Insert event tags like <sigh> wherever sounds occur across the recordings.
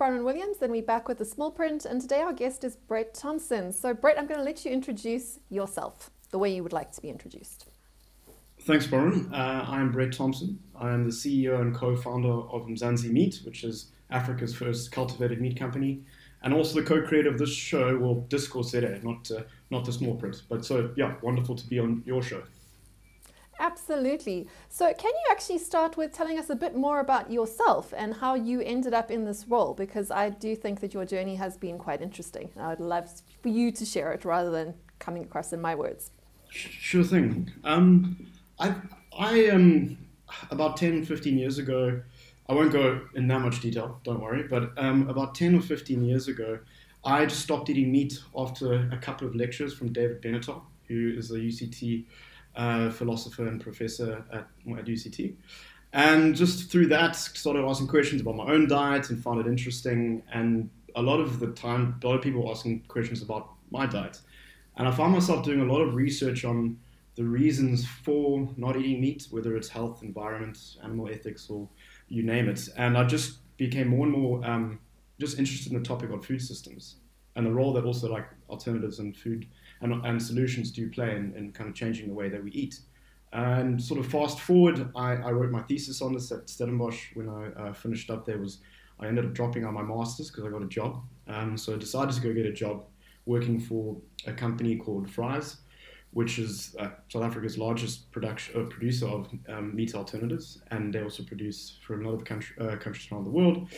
Bronwyn Williams, and we're back with the small print. And today our guest is Brett Thompson. So, Brett, I'm going to let you introduce yourself the way you would like to be introduced. Thanks, Bronwyn. Uh, I'm Brett Thompson. I am the CEO and co founder of Mzansi Meat, which is Africa's first cultivated meat company, and also the co creator of this show, well, Discourse not, uh, not the small print. But so, yeah, wonderful to be on your show. Absolutely. So, can you actually start with telling us a bit more about yourself and how you ended up in this role? Because I do think that your journey has been quite interesting. I would love for you to share it rather than coming across in my words. Sure thing. Um, I, I um, about 10, 15 years ago, I won't go in that much detail, don't worry, but um, about 10 or 15 years ago, I just stopped eating meat after a couple of lectures from David Benatar, who is a UCT uh, philosopher and professor at, at UCT. And just through that, started asking questions about my own diet and found it interesting. And a lot of the time, a lot of people asking questions about my diet. And I found myself doing a lot of research on the reasons for not eating meat, whether it's health, environment, animal ethics, or you name it. And I just became more and more um, just interested in the topic of food systems and the role that also like alternatives and food and, and solutions do play in, in, kind of changing the way that we eat. And sort of fast forward, I, I wrote my thesis on this at Stellenbosch when I uh, finished up there. Was I ended up dropping out my masters because I got a job. Um, so I decided to go get a job working for a company called Fry's, which is uh, South Africa's largest production uh, producer of um, meat alternatives, and they also produce for a lot of country, uh, countries around the world.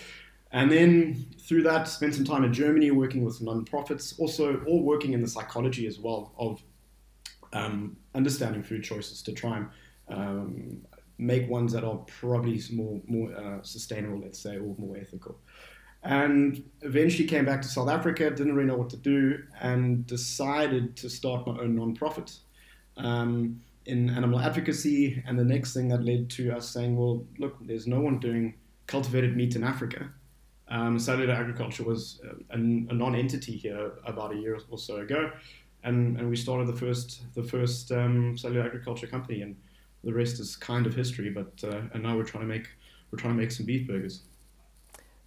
And then through that, spent some time in Germany working with non-profits, also all working in the psychology as well of um, understanding food choices to try and um, make ones that are probably more more uh, sustainable, let's say, or more ethical. And eventually came back to South Africa, didn't really know what to do, and decided to start my own non-profit um, in animal advocacy. And the next thing that led to us saying, well, look, there's no one doing cultivated meat in Africa um, agriculture was a, a non-entity here about a year or so ago, and, and we started the first the first um, cellular agriculture company, and the rest is kind of history. But uh, and now we're trying to make we're trying to make some beef burgers.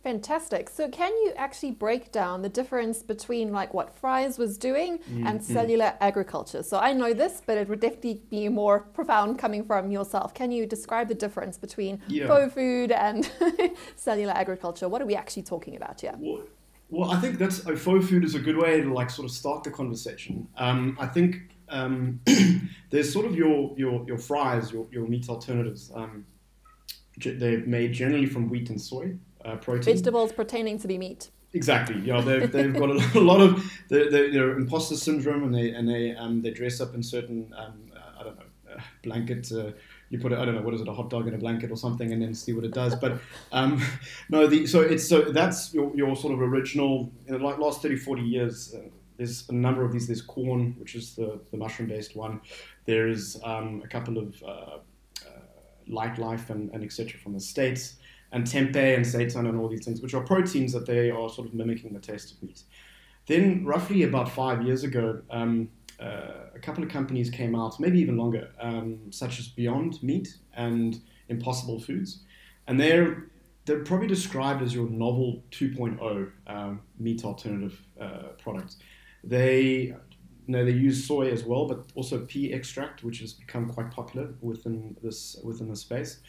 Fantastic. So can you actually break down the difference between like what Fry's was doing mm, and cellular mm. agriculture? So I know this, but it would definitely be more profound coming from yourself. Can you describe the difference between yeah. faux food and <laughs> cellular agriculture? What are we actually talking about here? Well, well, I think that's uh, faux food is a good way to like sort of start the conversation. Um, I think um, <clears throat> there's sort of your your your Fry's, your your meat alternatives. Um, they're made generally from wheat and soy uh, protein. Vegetables pertaining to be meat. Exactly. Yeah, they've, they've got a <laughs> lot of the, the, you know, imposter syndrome, and they and they um, they dress up in certain um, I don't know uh, blanket. Uh, you put it, I don't know what is it, a hot dog in a blanket or something, and then see what it does. But um, <laughs> no, the so it's so that's your, your sort of original. In the last 30, 40 years, uh, there's a number of these. There's Quorn, which is the, the mushroom based one. There's um, a couple of uh, uh, Lightlife and, and etc. from the states and tempeh and seitan and all these things, which are proteins that they are sort of mimicking the taste of meat. Then, roughly about five years ago, um, uh, a couple of companies came out, maybe even longer, um, such as Beyond Meat and Impossible Foods, and they're they're probably described as your novel 2.0 um, meat alternative uh. They you know, they use soy as well, but also pea extract, which has become quite popular within this within the space,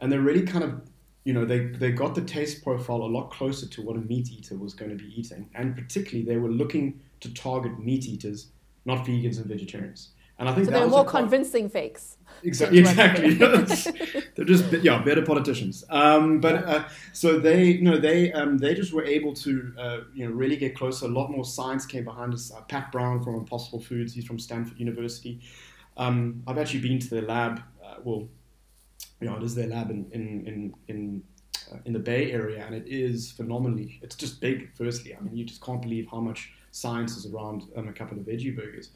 and they're really kind of you know, they, they got the taste profile a lot closer to what a meat eater was going to be eating. And particularly, they were looking to target meat eaters, not vegans and vegetarians. And I think so they're more convincing fakes. <laughs> Exactly. Exactly. <laughs> <laughs> they're just yeah better politicians. Um, but uh, so they you know they um, they just were able to uh, you know really get closer. A lot more science came behind us. Uh, Pat Brown from Impossible Foods. He's from Stanford University. Um, I've actually been to their lab. Uh, well, you know, it is their lab in in in in, uh, in the Bay Area, and it is phenomenally. It's just big. Firstly, I mean, you just can't believe how much science is around um, a couple of veggie burgers.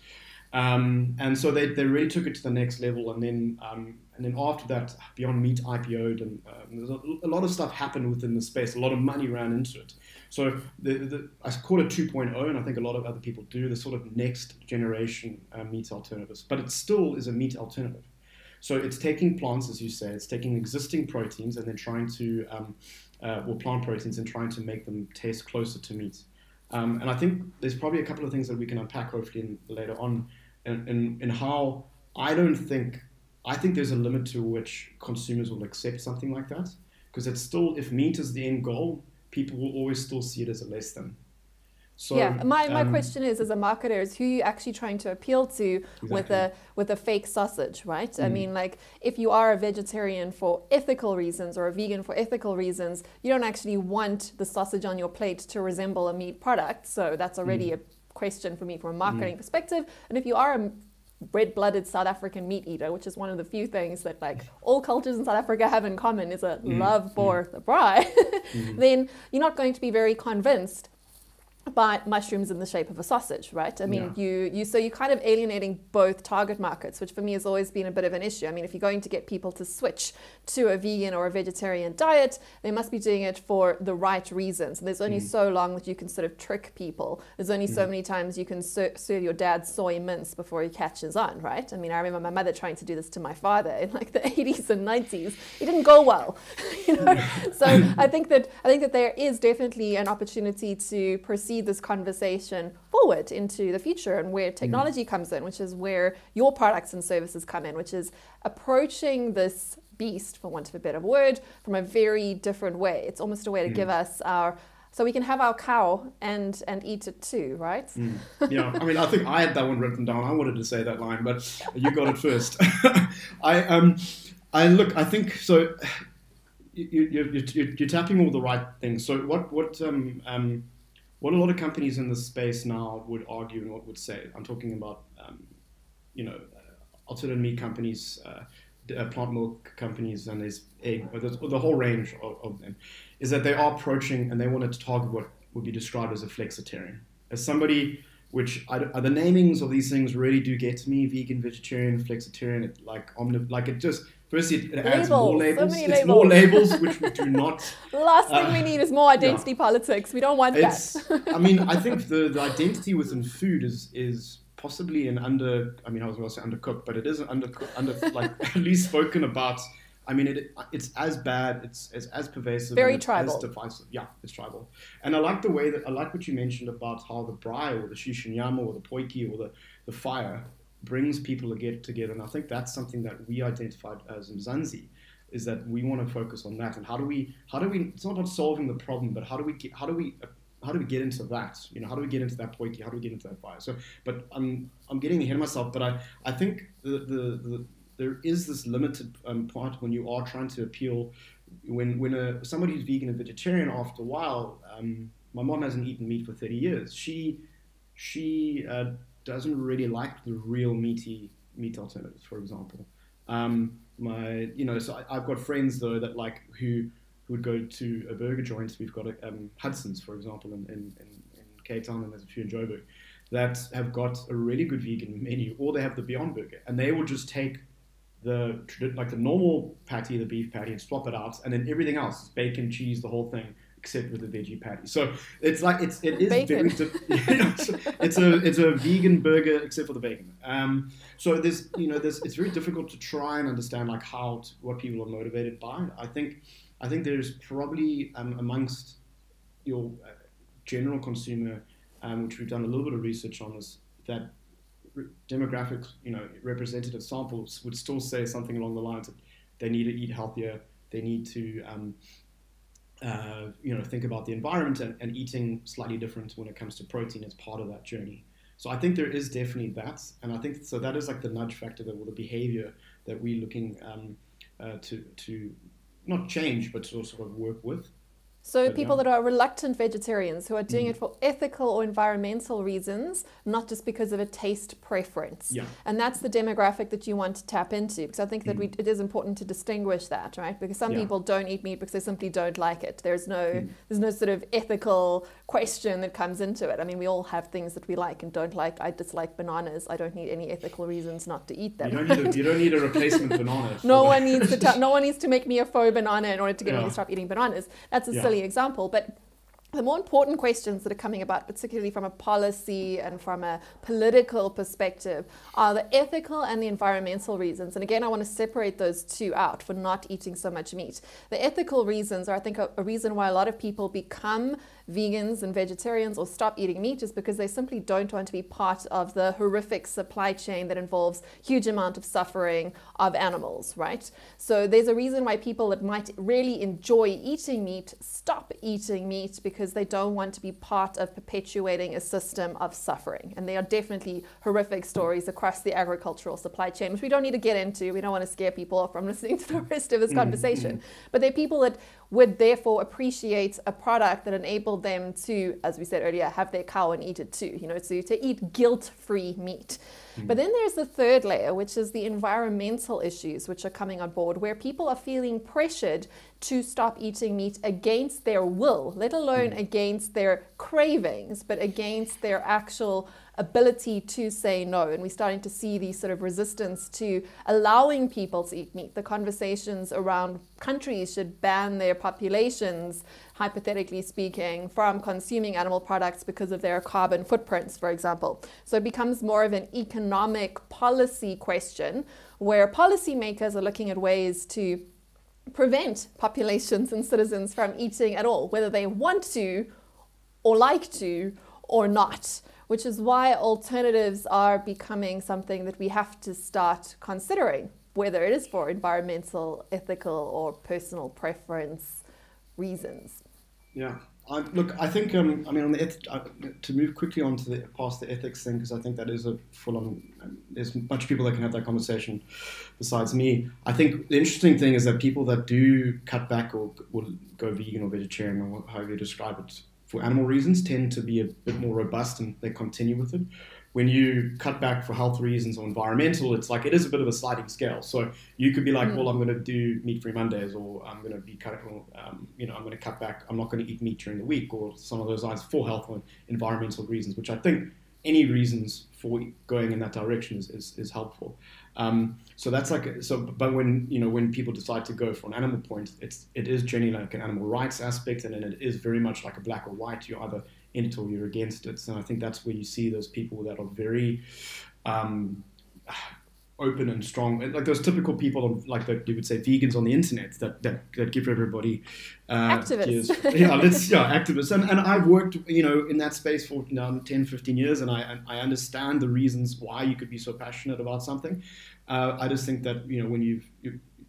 Um, and so they, they really took it to the next level, and then um, and then after that, Beyond Meat IPO'd, and um, a, a, lot of stuff happened within the space. A lot of money ran into it. So the, the, I call it 2.0, and I think a lot of other people do the sort of next generation uh, meat alternatives. But it still is a meat alternative. So it's taking plants, as you say, it's taking existing proteins and then trying to, um, uh, well, plant proteins and trying to make them taste closer to meat. Um, and I think there's probably a couple of things that we can unpack hopefully in, later on in, in, in how I don't think, I think there's a limit to which consumers will accept something like that. Because it's still, if meat is the end goal, people will always still see it as a less than. So, yeah, my, my um, question is, as a marketer, is who are you actually trying to appeal to exactly. with a with a fake sausage, right? Mm. I mean, like if you are a vegetarian for ethical reasons or a vegan for ethical reasons, you don't actually want the sausage on your plate to resemble a meat product. So that's already mm. a question for me from a marketing mm. perspective. And if you are a red-blooded South African meat eater, which is one of the few things that like all cultures in South Africa have in common is a love for the braai, <laughs> then you're not going to be very convinced by mushrooms in the shape of a sausage, right? I mean, yeah. you, you so you're kind of alienating both target markets, which for me has always been a bit of an issue. I mean, if you're going to get people to switch to a vegan or a vegetarian diet, they must be doing it for the right reasons. And there's only mm. so long that you can sort of trick people. There's only mm. so many times you can ser- serve your dad soy mince before he catches on, right? I mean, I remember my mother trying to do this to my father in like the <laughs> 80s and 90s. It didn't go well, <laughs> you know. <laughs> so I think that I think that there is definitely an opportunity to this conversation forward into the future and where technology mm. comes in, which is where your products and services come in, which is approaching this beast, for want of a better word, from a very different way. It's almost a way to mm. give us our so we can have our cow and and eat it too, right? Mm. <laughs> Yeah, I mean, I think I had that one written down. I wanted to say that line, but <laughs> you got it first. <laughs> I um, I look. I think so. You, you, you, you're tapping all the right things. So what what um um what a lot of companies in this space now would argue and what would say. I'm talking about, um, you know, alternate meat companies, uh, uh, plant milk companies, and there's egg, the whole range of, of, them, is that they are approaching and they wanted to target what would be described as a flexitarian. As somebody, which I, the namings of these things really do get to me, vegan, vegetarian, flexitarian, like omniv, like it just Firstly, it adds labels. more labels. So it's labels. more labels, which we do <laughs> not. Last thing uh, we need is more identity yeah. politics. We don't want it's, that. I mean, I <laughs> think the, the identity within food is is possibly an under. I mean, I was going to say undercooked, but it is under under like <laughs> at least spoken about. I mean, it, it's as bad. It's, it's as pervasive. Very tribal. As divisive. Yeah, it's tribal. And I like the way that I like what you mentioned about how the braai or the shisa nyama or the potjie or the the fire brings people to get together. And I think that's something that we identified as Mzansi, is that we want to focus on that. And how do we, how do we, it's not about solving the problem, but how do we, get, how do we, how do we get into that? You know, how do we get into that potjie? How do we get into that fire? So, but I'm, I'm getting ahead of myself, but I, I think the, the, the there is this limited um, part when you are trying to appeal, when, when a, somebody who's vegan and vegetarian after a while, um, my mom hasn't eaten meat for 30 years. She, she uh, doesn't really like the real meaty meat alternatives, for example. Um, my, you know, so I, have got friends though that like who who would go to a burger joint. We've got a, um, Hudson's, for example, in, in, in, Cape Town, and there's a few in Joburg that have got a really good vegan menu, or they have the Beyond Burger, and they will just take the like the normal patty, the beef patty, and swap it out, and then everything else, bacon, cheese, the whole thing, except with a veggie patty. So it's like it's it is bacon. very <laughs> it's a it's a vegan burger except for the bacon. Um, so there's you know there's it's very difficult to try and understand like how to, what people are motivated by. I think I think there's probably um, amongst your uh, general consumer, um, which we've done a little bit of research on, is that demographic, you know, representative samples would still say something along the lines that they need to eat healthier, they need to um, uh, you know, think about the environment and, and, eating slightly different when it comes to protein as part of that journey. So I think there is definitely that, and I think so that is like the nudge factor that, or the behavior that we're looking um, uh, to to not change, but to sort of work with. So but people yeah. that are reluctant vegetarians who are doing mm. it for ethical or environmental reasons, not just because of a taste preference. Yeah. And that's the demographic that you want to tap into because I think that mm. we, it is important to distinguish that, right? Because some yeah. people don't eat meat because they simply don't like it. There's no mm. there's no sort of ethical question that comes into it. I mean, we all have things that we like and don't like. I dislike bananas. I don't need any ethical reasons not to eat them. You don't need a, you don't need a replacement banana. <laughs> no one needs to t- no one needs to make me a faux banana in order to get yeah. me to stop eating bananas. That's a silly example, but the more important questions that are coming about, particularly from a policy and from a political perspective, are the ethical and the environmental reasons. And again, I want to separate those two out for not eating so much meat. The ethical reasons are, I think, a, a reason why a lot of people become vegans and vegetarians or stop eating meat is because they simply don't want to be part of the horrific supply chain that involves huge amount of suffering of animals, right? So there's a reason why people that might really enjoy eating meat stop eating meat because they don't want to be part of perpetuating a system of suffering. And there are definitely horrific stories across the agricultural supply chain, which we don't need to get into. We don't want to scare people off from listening to the rest of this mm-hmm. conversation. But there are people that would therefore appreciate a product that enabled them to, as we said earlier, have their cow and eat it too, you know, so to eat guilt-free meat. Mm. But then there's the third layer, which is the environmental issues which are coming on board, where people are feeling pressured to stop eating meat against their will, let alone mm. against their cravings, but against their actual ability to say no. And we're starting to see these sort of resistance to allowing people to eat meat. The conversations around countries should ban their populations, hypothetically speaking, from consuming animal products because of their carbon footprints, for example. So it becomes more of an economic policy question where policymakers are looking at ways to prevent populations and citizens from eating at all, whether they want to or like to or not which is why alternatives are becoming something that we have to start considering, whether it is for environmental, ethical, or personal preference reasons. Yeah. I, look, I think um, I mean on the eth- uh, to move quickly on to the past the ethics thing because I think that is a full on. Um, there's much people that can have that conversation besides me. I think the interesting thing is that people that do cut back or will go vegan or vegetarian or however you describe it for animal reasons tend to be a bit more robust and they continue with it. When you cut back for health reasons or environmental, it's like it is a bit of a sliding scale. So you could be like, mm. well, I'm going to do meat-free Mondays, or I'm going to be cutting, um, you know, I'm going to cut back. I'm not going to eat meat during the week, or some of those lines for health or environmental reasons, which I think any reasons for going in that direction is, is, is helpful. Um, so that's like so. But when you know when people decide to go for an animal point, it's it is generally like an animal rights aspect, and then it is very much like a black or white. You're either in it or you're against it. So I think that's where you see those people that are very um, open and strong, like those typical people, like that you would say vegans on the internet that that, that give everybody uh, activists. yeah, let's yeah, activists. And, and I've worked, you know, in that space for now 10, 15 years, and I I understand the reasons why you could be so passionate about something. Uh, I just think that you know when you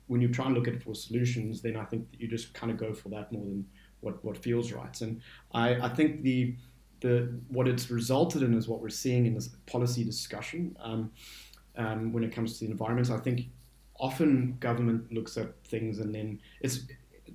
when you try and look at it for solutions, then I think you just kind of go for that more than what what feels right. And I I think the the what it's resulted in is what we're seeing in this policy discussion. Um, um, when it comes to the environment. I think often government looks at things and then it's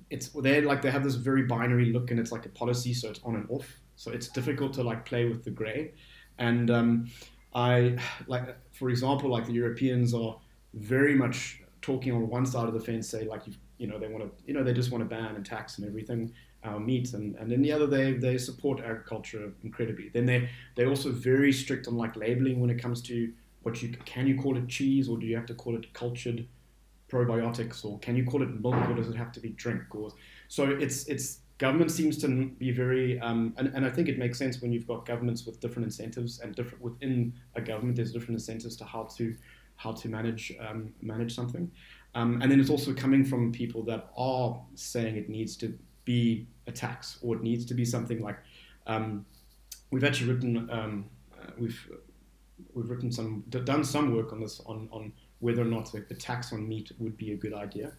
it's they like they have this very binary look and it's like a policy, so it's on and off. So it's difficult to like play with the grey. And um, I like, for example, like the Europeans are very much talking on one side of the fence, say like you you know they want to you know they just want to ban and tax and everything our meat. And, and then the other they they support agriculture incredibly. Then they they're also very strict on like labeling when it comes to what you can you call it cheese or do you have to call it cultured probiotics or can you call it milk or does it have to be drink or so it's it's government seems to be very um, and, and I think it makes sense when you've got governments with different incentives and different within a government there's different incentives to how to how to manage um, manage something. Um, and then it's also coming from people that are saying it needs to be a tax or it needs to be something like um, we've actually written um, uh, we've we've written some, done some work on this, on, on whether or not a, a tax on meat would be a good idea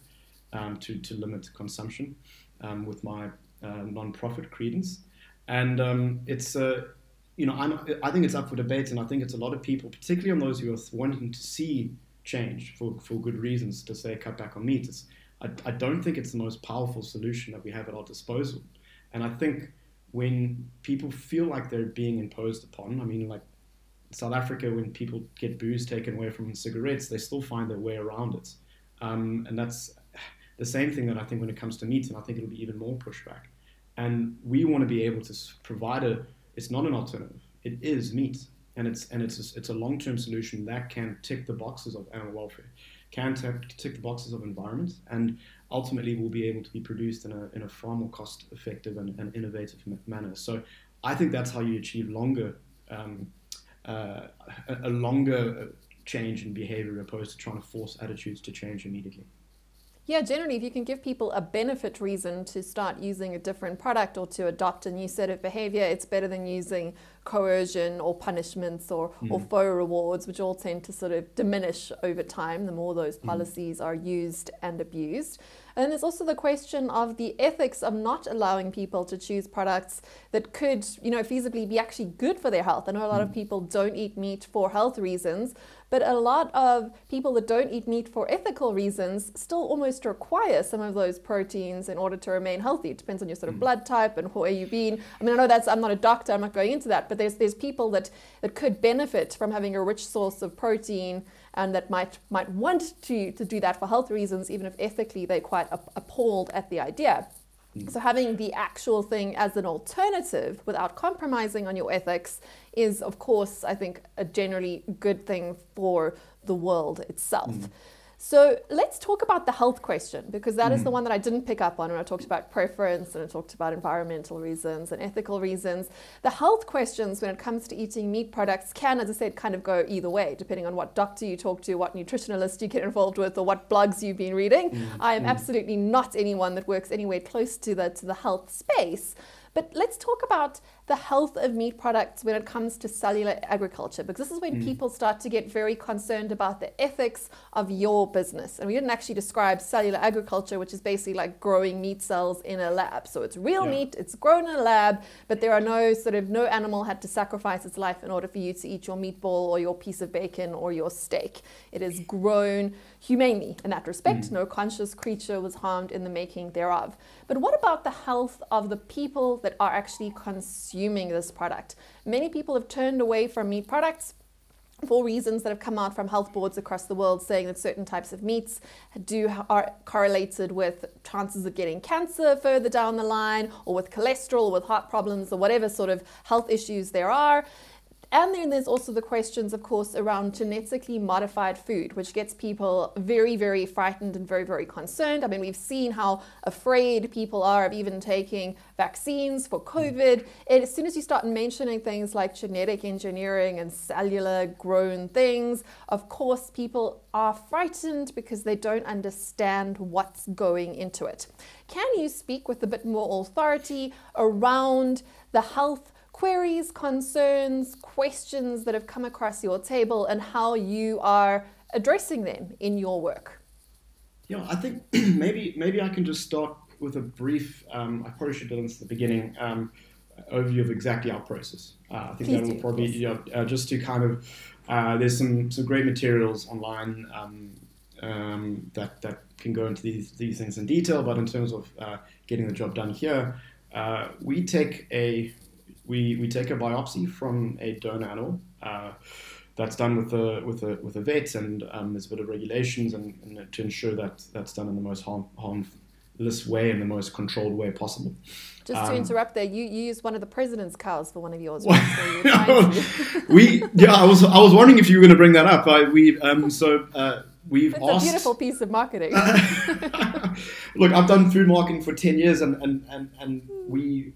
um, to, to limit consumption um, with my uh, non-profit credence. And um, it's, uh, you know, I'm, I think it's up for debate, and I think it's a lot of people, particularly on those who are wanting to see change for, for good reasons, to say cut back on meat. It's, I, I don't think it's the most powerful solution that we have at our disposal. And I think when people feel like they're being imposed upon, I mean, like South Africa, when people get booze taken away from cigarettes, they still find their way around it. Um, and that's the same thing that I think when it comes to meat, and I think it'll be even more pushback. And we want to be able to provide a, it's not an alternative, it is meat. and it's and it's a, it's a long term solution that can tick the boxes of animal welfare, can t- tick the boxes of environment, and ultimately will be able to be produced in a in a far more cost effective and, and innovative manner. So I think that's how you achieve longer. Um, uh, a longer change in behavior opposed to trying to force attitudes to change immediately. Yeah, generally, if you can give people a benefit reason to start using a different product or to adopt a new set of behavior, it's better than using coercion or punishments or, mm. or faux rewards, which all tend to sort of diminish over time the more those mm. policies mm. are used and abused. And there's also the question of the ethics of not allowing people to choose products that could, you know, feasibly be actually good for their health. I know a lot mm. of people don't eat meat for health reasons, but a lot of people that don't eat meat for ethical reasons still almost require some of those proteins in order to remain healthy. It depends on your sort of mm. blood type and where you've been. I mean, I know that's I'm not a doctor, I'm not going into that, but there's there's people that that could benefit from having a rich source of protein and that might might want to to do that for health reasons, even if ethically they're quite appalled at the idea. So having the actual thing as an alternative without compromising on your ethics is, of course, I think a generally good thing for the world itself. Mm. So let's talk about the health question because that mm. is the mm. one that I didn't pick up on when I talked about preference and I talked about environmental reasons and ethical reasons. The health questions when it comes to eating meat products can, as I said, kind of go either way, depending on what doctor you talk to, what nutritionalist you get involved with, or what blogs you've been reading. Mm. I am mm. absolutely not anyone that works anywhere close to the to the health space. But let's talk about the health of meat products when it comes to cellular agriculture, because this is when mm. people start to get very concerned about the ethics of your business. And we didn't actually describe cellular agriculture, which is basically like growing meat cells in a lab. So it's real yeah. meat, it's grown in a lab, but there are no sort of no animal had to sacrifice its life in order for you to eat your meatball or your piece of bacon or your steak. It is grown humanely in that respect. Mm. No conscious creature was harmed in the making thereof. But what about the health of the people that are actually consuming this product? Many people have turned away from meat products for reasons that have come out from health boards across the world saying that certain types of meats do are correlated with chances of getting cancer further down the line or with cholesterol or with heart problems or whatever sort of health issues there are and then there's also the questions, of course, around genetically modified food, which gets people very, very frightened and very, very concerned. I mean, we've seen how afraid people are of even taking vaccines for hmm. COVID. And as soon as you start mentioning things like genetic engineering and cellular grown things, of course, people are frightened because they don't understand what's going into it. Can you speak with a bit more authority around the health? Queries, concerns, questions that have come across your table and how you are addressing them in your work? Yeah, I think <clears throat> maybe maybe I can just start with a brief. Um, I probably should have done this at the beginning. Um, overview of exactly our process. Uh, I think that will probably you know, uh, just to kind of uh, there's some some great materials online um, um, that that can go into these these things in detail. But in terms of uh, getting the job done here, uh, we take a we, we take a biopsy from a donor animal. Uh, that's done with a with a with a vet, and um, there's a bit of regulations and, and, to ensure that that's done in the most harm, harmless way and the most controlled way possible. Just um, to interrupt there, you, you used one of the president's cows for one of yours. <laughs> we yeah, I was I was wondering if you were going to bring that up. I, we um, so. Uh, we've That's asked, a beautiful piece of marketing. <laughs> look, I've done food marketing for ten years, and and and, and we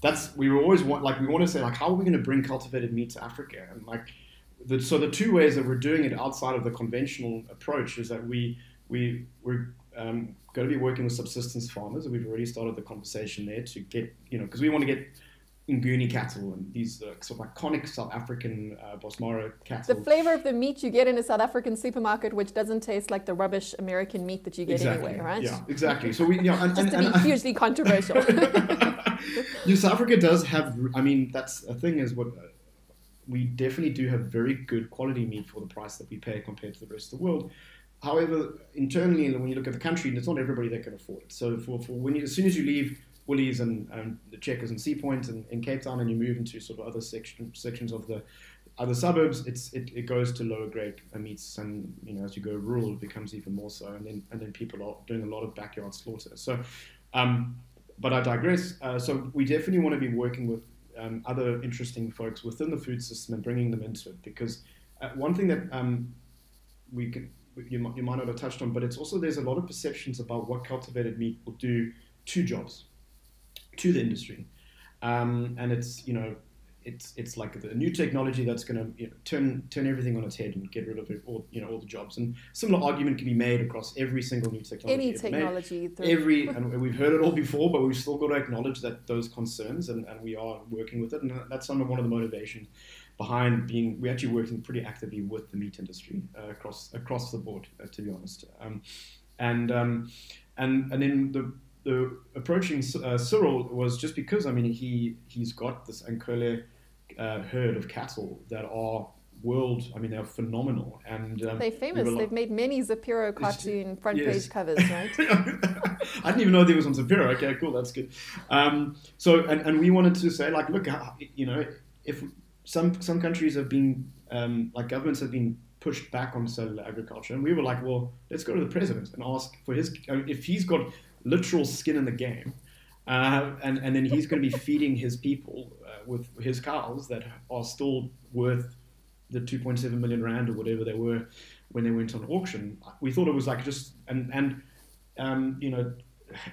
that's we were always want like we want to say like how are we going to bring cultivated meat to Africa and like the, so the two ways that we're doing it outside of the conventional approach is that we we we're um, going to be working with subsistence farmers and we've already started the conversation there to get you know because we want to get Nguni cattle and these uh, sort of iconic South African uh, Bosmara cattle. The flavor of the meat you get in a South African supermarket, which doesn't taste like the rubbish American meat that you get exactly. anyway, right? Yeah, exactly. So we, yeah, and, just and, to be and, hugely controversial. <laughs> <laughs> yeah, South Africa does have. I mean, that's a thing is what uh, we definitely do have very good quality meat for the price that we pay compared to the rest of the world. However, internally, when you look at the country, it's not everybody that can afford it. So for, for when you, as soon as you leave Woolies and, and the Checkers and Sea Point and in Cape Town, and you move into sort of other section, sections of the other suburbs, it's it, it goes to lower grade meats, and you know as you go rural, it becomes even more so, and then and then people are doing a lot of backyard slaughter. So, um, but I digress. Uh, so we definitely want to be working with um, other interesting folks within the food system and bringing them into it. Because uh, one thing that um, we could, you, might, you might not have touched on, but it's also there's a lot of perceptions about what cultivated meat will do to jobs, to the industry. Um, and it's, you know, it's it's like the new technology that's going to you know, turn turn everything on its head and get rid of it, all you know all the jobs. And similar argument can be made across every single new technology. Any technology, every <laughs> and we've heard it all before, but we've still got to acknowledge that those concerns, and, and we are working with it, and that's some of one of the motivations behind being we're actually working pretty actively with the meat industry uh, across across the board, uh, to be honest. Um, and um, and and then the the approaching uh, Cyril was just because I mean he he's got this Ankole uh, herd of cattle that are world. I mean, they're phenomenal, and um, they're famous. They've made many Zapiro cartoon front yes. page covers, right? <laughs> I didn't even know there was on Zapiro. Okay, cool, that's good. Um, so, and, and we wanted to say, like, look, you know, if some some countries have been um, like governments have been pushed back on cellular agriculture, and we were like, well, let's go to the president and ask for his if he's got literal skin in the game. Uh, and, and then he's going to be feeding his people with his cows that are still worth the 2.7 million rand or whatever they were when they went on auction. We thought it was like just and and um, you know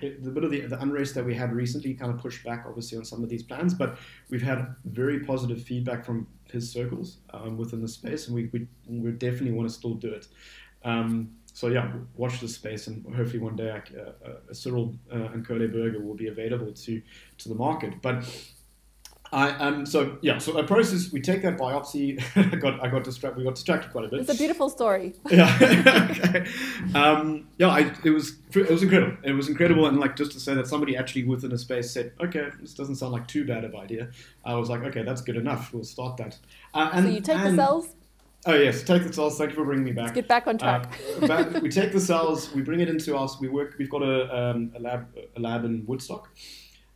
it, the bit of the, the, unrest that we had recently kind of pushed back obviously on some of these plans, but we've had very positive feedback from his circles um, within the space, and we, we, we definitely want to still do it. Um, so yeah, watch this space, and hopefully one day uh, uh, Cyril uh, Ankole burger will be available to to the market. But I um so yeah so a process we take that biopsy. <laughs> I got I got distracted. We got distracted quite a bit. It's a beautiful story. yeah. <laughs> okay. Um, yeah. I, it was it was incredible. It was incredible, and like just to say that somebody actually within a space said, okay, this doesn't sound like too bad of idea. I was like, okay, that's good enough. We'll start that. Uh, and, so you take and, the cells. Oh yes, take the cells. Thank you for bringing me back. Let's get back on track. Uh, back, we take the cells, we bring it into us. We work. We've got a, um, a lab, a lab in Woodstock,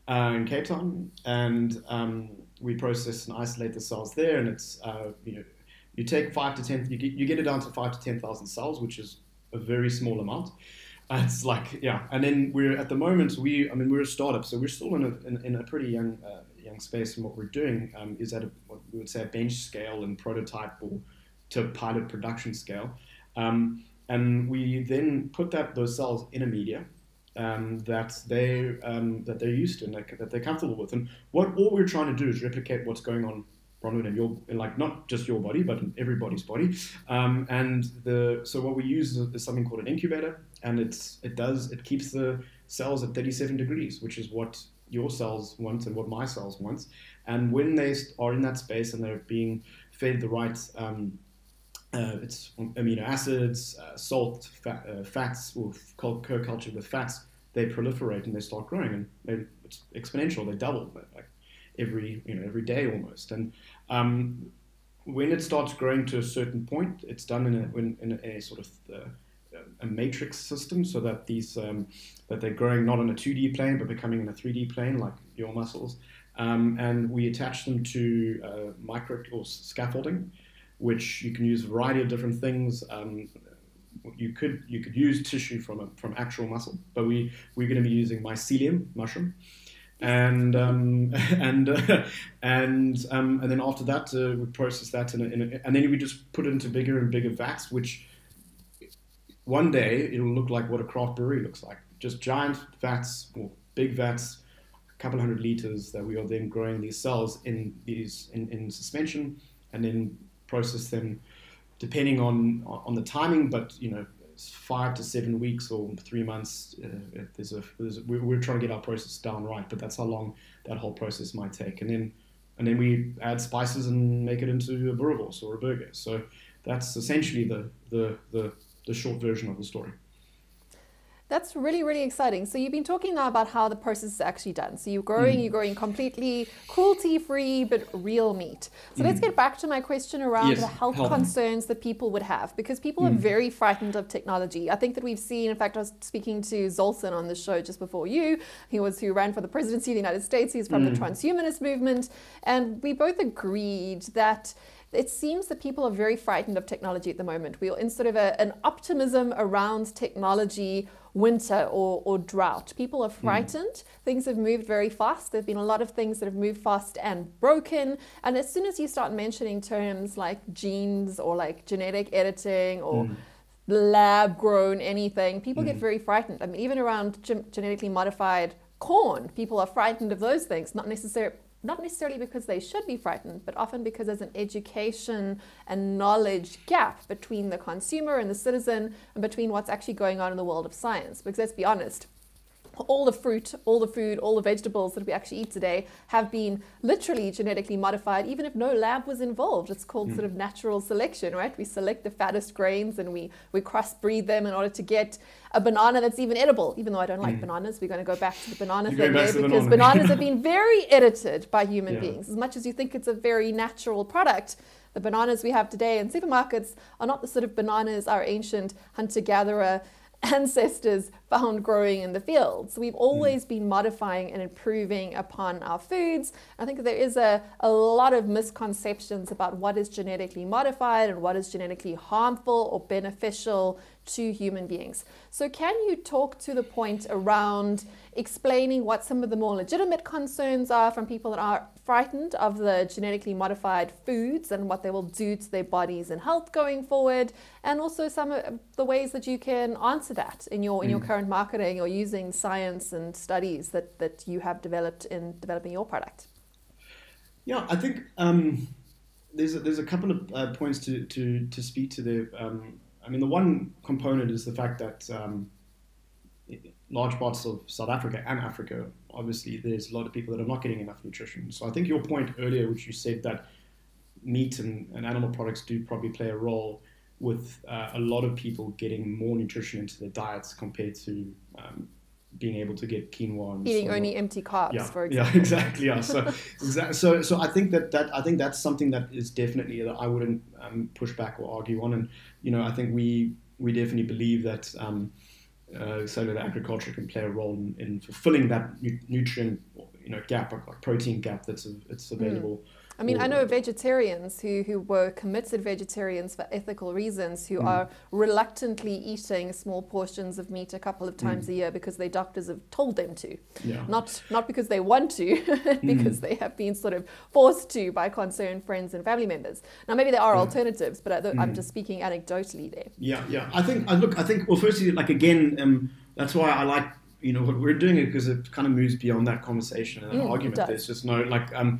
uh, in Cape Town, and um, we process and isolate the cells there. And it's uh, you know, you take five to ten. You get, you get it down to five to ten thousand cells, which is a very small amount. Uh, it's like yeah, and then we're at the moment we I mean we're a startup, so we're still in a in, in a pretty young uh, young space. And what we're doing um, is at a, what we would say a bench scale and prototype or to pilot production scale. Um, and we then put that those cells in a media um, that they um, that they're used to and that they're comfortable with. And what all we're trying to do is replicate what's going on, Bronwyn, in your in like not just your body, but in everybody's body. Um, and the so what we use is, something called an incubator, and it's it does it keeps the cells at 37 degrees, which is what your cells want and what my cells want. And when they are in that space and they're being fed the right um, uh, it's amino acids, uh, salt, fat, uh, fats, or co-culture with fats, they proliferate and they start growing, and it's exponential. They double like every you know every day almost. And um, when it starts growing to a certain point, it's done in a, in, in a sort of uh, a matrix system, so that these um, that they're growing not on a 2D plane but becoming in a 3D plane, like your muscles. Um, and we attach them to uh, micro or scaffolding which you can use a variety of different things. Um, you could you could use tissue from a, from actual muscle, but we we're going to be using mycelium mushroom, and um, <laughs> and uh, <laughs> and um, and then after that uh, we process that in a, in a, and then we just put it into bigger and bigger vats, which one day it'll look like what a craft brewery looks like, just giant vats or big vats, a couple hundred liters that we are then growing these cells in these in, in suspension, and then process them depending on on the timing, but you know, five to seven weeks or three months. Uh, there's a, there's a we're, trying to get our process down right, but that's how long that whole process might take. And then and then we add spices and make it into a boerewors or a burger. So that's essentially the the the, the short version of the story. That's really, really exciting. So you've been talking now about how the process is actually done. So you're growing, mm. you're growing completely cruelty-free but real meat. So mm. let's get back to my question around yes, the health concerns that people would have because people mm. are very frightened of technology. I think that we've seen, in fact, I was speaking to Zoltan on the show just before you. He was who ran for the presidency of the United States. He's from the mm. transhumanist movement. And we both agreed that it seems that people are very frightened of technology at the moment. We're in sort of a, an optimism around technology winter or, or drought. People are hmm. frightened. Mm. Things have moved very fast. There have been a lot of things that have moved fast and broken. And as soon as you start mentioning terms like genes or like genetic editing or mm. lab grown anything, people mm. get hmm. very frightened. I mean, even around genetically modified corn, people are frightened of those things, not necessarily not necessarily because they should be frightened, but often because there's an education and knowledge gap between the consumer and the citizen and between what's actually going on in the world of science. Because let's be honest, all the fruit, all the food, all the vegetables that we actually eat today have been literally genetically modified, even if no lab was involved. It's called mm. sort of natural selection, right? We select the fattest grains and we, we crossbreed them in order to get a banana that's even edible. Even though I don't like mm. bananas, we're going to go back to the banana thing there because banana. bananas have <laughs> been very edited by human yeah. beings. As much as you think it's a very natural product, the bananas we have today in supermarkets are not the sort of bananas our ancient hunter gatherer <laughs> ancestors found growing in the fields. We've hmm. always mm. been modifying and improving upon our foods. I think there is a, a lot of misconceptions about what is genetically modified and what is genetically harmful or beneficial to human beings. So, can you talk to the point around explaining what some of the more legitimate concerns are from people that are frightened of the genetically modified foods and what they will do to their bodies and health going forward, and also some of the ways that you can answer that in your in your mm. current marketing or using science and studies that that you have developed in developing your product. Yeah, I think. Um, there's a, there's a couple of uh, points to, to, to speak to the um, I mean, the one component is the fact that um, large parts of South Africa and Africa, obviously, there's a lot of people that are not getting enough nutrition. So I think your point earlier, which you said that meat and, and animal products do probably play a role with uh, a lot of people getting more nutrition into their diets compared to um, being able to get quinoa and eating only empty carbs yeah, for <laughs> example. Yeah, exactly. Yeah. So, <laughs> so, so I think that, that I think that's something that is definitely that I wouldn't um, push back or argue on. And you know, I think we we definitely believe that um, uh, cellular agriculture can play a role in, in fulfilling that nu- nutrient you know gap, or protein gap that's it's available. Mm I mean, I know vegetarians who, who were committed vegetarians for ethical reasons who mm. are reluctantly eating small portions of meat a couple of times mm. a year because their doctors have told them to. Yeah. Not, not because they want to, <laughs> because mm. they have been sort of forced to by concerned friends and family members. Now, maybe there are yeah. alternatives, but I, am mm. just speaking anecdotally there. Yeah, yeah. I think, I look, I think, well, firstly, like again, um, that's why I like you know what we're doing it because it kind of moves beyond that conversation and an mm, argument. There's just no like um,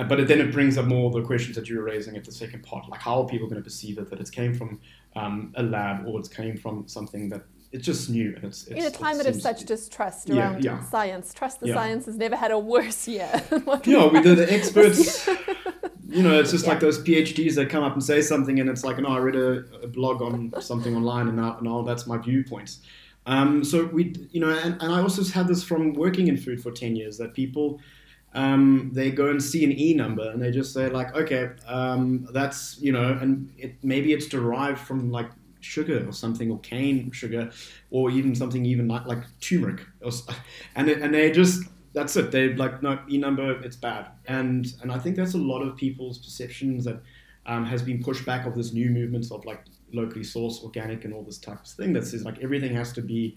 uh, but then it brings up more of the questions that you were raising at the second part, like how are people going to perceive it that it came from um, a lab or it came from something that it's just new and it's, it's in a climate of such distrust around yeah. science. Trust the yeah. science has never had a worse year. <laughs> yeah, we do the experts. <laughs> you know, it's just like those PhDs that come up and say something, and it's like, no, I read a, a blog on something online, and now, now that's my viewpoints. Um, so we, you know, and, and I also had this from working in food for ten years that people um, they go and see an E number and they just say like, okay, um, that's you know, and it, maybe it's derived from like sugar or something or cane sugar or even something even like, like turmeric or, <laughs> and it, and they just that's it. They're like no E number it's bad. And and I think that's a lot of people's perceptions that um, has been pushed back of this new movement of like locally sourced organic and all this type of thing that says like everything has to be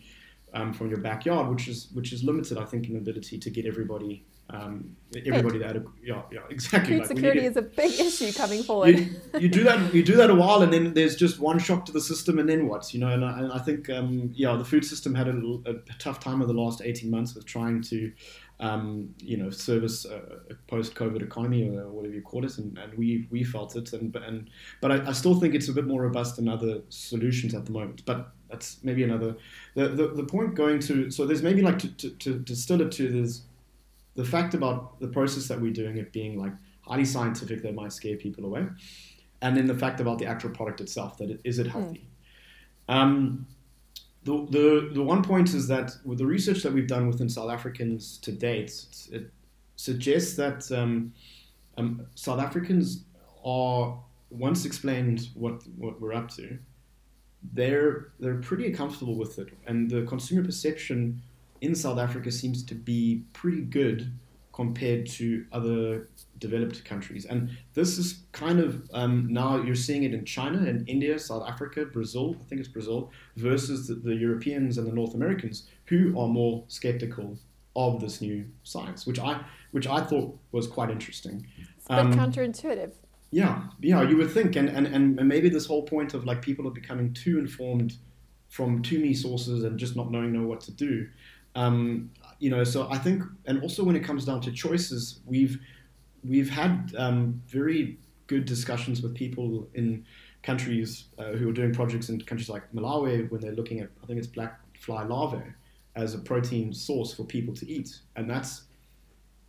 um, from your backyard, which is which is limited, I think, in ability to get everybody um, everybody that yeah yeah exactly. Food like security is a big issue coming forward. You, you, do that you do that a while, and then there's just one shock to the system, and then what? You know, and I, and I think um, yeah, the food system had a, a, tough time over the last eighteen months with trying to. Um, you know, service a, a post-COVID economy or whatever you call it, and, and we we felt it, and and but I, I still think it's a bit more robust than other solutions at the moment. But that's maybe another. The, the, the point going to so there's maybe like to, to, to distill it to there's the fact about the process that we're doing it being like highly scientific that might scare people away, and then the fact about the actual product itself that it, is it healthy. Mm. Um, the, the, the one point is that with the research that we've done within South Africans to date, it suggests that um, um, South Africans are once explained what what we're up to, they're they're pretty comfortable with it, and the consumer perception in South Africa seems to be pretty good compared to other developed countries. And this is kind of um, now you're seeing it in China and India, South Africa, Brazil, I think it's Brazil, versus the, the Europeans and the North Americans who are more skeptical of this new science, which I which I thought was quite interesting. It's a bit um, counterintuitive. Yeah, yeah, you would think, and, and and maybe this whole point of like people are becoming too informed from too many sources and just not knowing know what to do. Um, you know, so I think, and also when it comes down to choices, we've we've had um, very good discussions with people in countries uh, who are doing projects in countries like Malawi when they're looking at, I think it's black fly larvae as a protein source for people to eat, and that's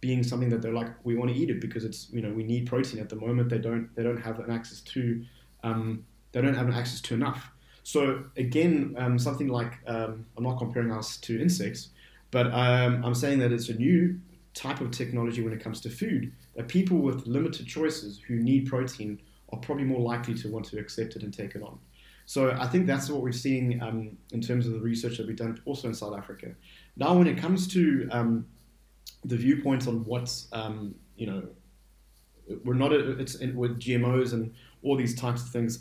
being something that they're like, we want to eat it because it's you know we need protein at the moment. They don't they don't have an access to um, they don't have an access to enough. So again, um, something like um, I'm not comparing us to insects, but um, I'm saying that it's a new type of technology when it comes to food. That people with limited choices who need protein are probably more likely to want to accept it and take it on. So I think that's what we're seeing um, in terms of the research that we've done also in South Africa. Now, when it comes to um, the viewpoints on what's um, you know, we're not a, it's in, with GMOs and all these types of things.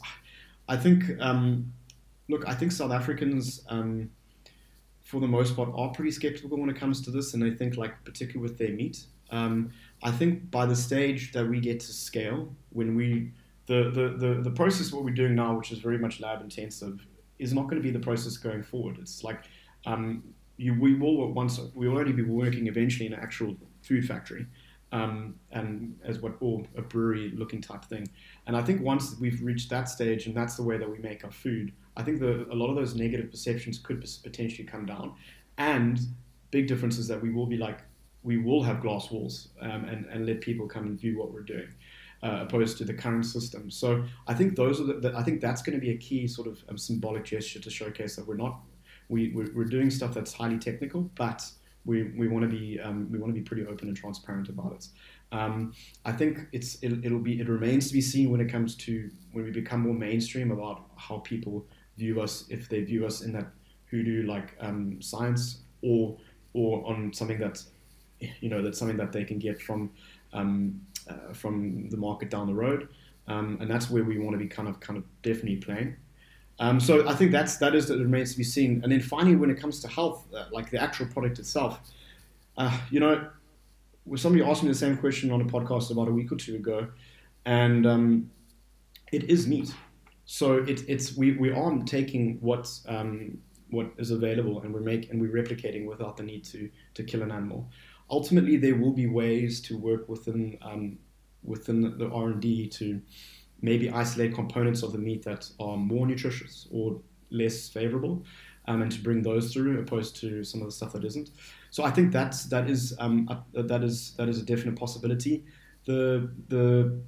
I think um, look, I think South Africans um, for the most part, are pretty skeptical when it comes to this, and I think, like particularly with their meat. Um, I think by the stage that we get to scale, when we the, the, the, the process what we're doing now, which is very much lab intensive, is not going to be the process going forward. It's like um, you, we will once we will already be working eventually in an actual food factory, um, and as what or a brewery looking type thing. And I think once we've reached that stage, and that's the way that we make our food, I think the, a lot of those negative perceptions could potentially come down. And big difference is that we will be like, we will have glass walls um, and, and let people come and view what we're doing. Uh, opposed to the current system. So I think those are the, the I think that's going to be a key sort of um, symbolic gesture to showcase that we're not we we're, we're, doing stuff that's highly technical, but we, we want to be um, we want to be pretty open and transparent about it. Um, I think it's it, will be it remains to be seen when it comes to when we become more mainstream about how people view us if they view us in that hoodoo like um, science or or on something that's you know that's something that they can get from um, uh, from the market down the road, um, and that's where we want to be kind of kind of definitely playing. Um, so I think that's that is that remains to be seen. And then finally, when it comes to health, uh, like the actual product itself, uh, you know, somebody asked me the same question on a podcast about a week or two ago, and um, it is meat. So it, it's we, we aren't taking what's um, what is available and we're making and we're replicating without the need to to kill an animal. Ultimately, there will be ways to work within um, within the R and D to maybe isolate components of the meat that are more nutritious or less favorable, um, and to bring those through opposed to some of the stuff that isn't. So I think that's that is um, that is that is a definite possibility. The the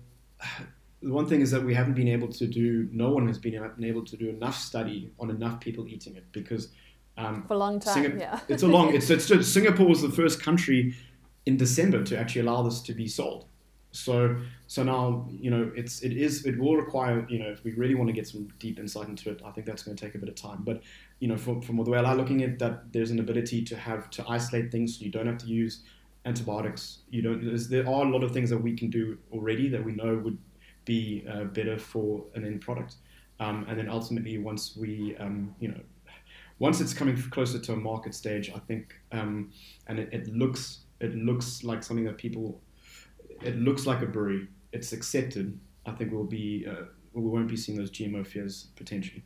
one thing is that we haven't been able to do, no one has been able to do enough study on enough people eating it because. Um, For a long time, yeah. it's a long, <laughs> it's, it's, Singapore was the first country in December to actually allow this to be sold. So, so now, you know, it's, it is, it will require, you know, if we really want to get some deep insight into it, I think that's going to take a bit of time. But, you know, from, from the way I'm looking at that, there's an ability to have, to isolate things so you don't have to use antibiotics. You don't, there are a lot of things that we can do already that we know would be uh, better for an end product. Um, and then ultimately, once we, um, you know, once it's coming closer to a market stage, I think, um, and it, it, looks, it looks like something that people, it looks like a brewery. It's accepted. I think we'll be, uh, we won't be seeing those GMO fears potentially.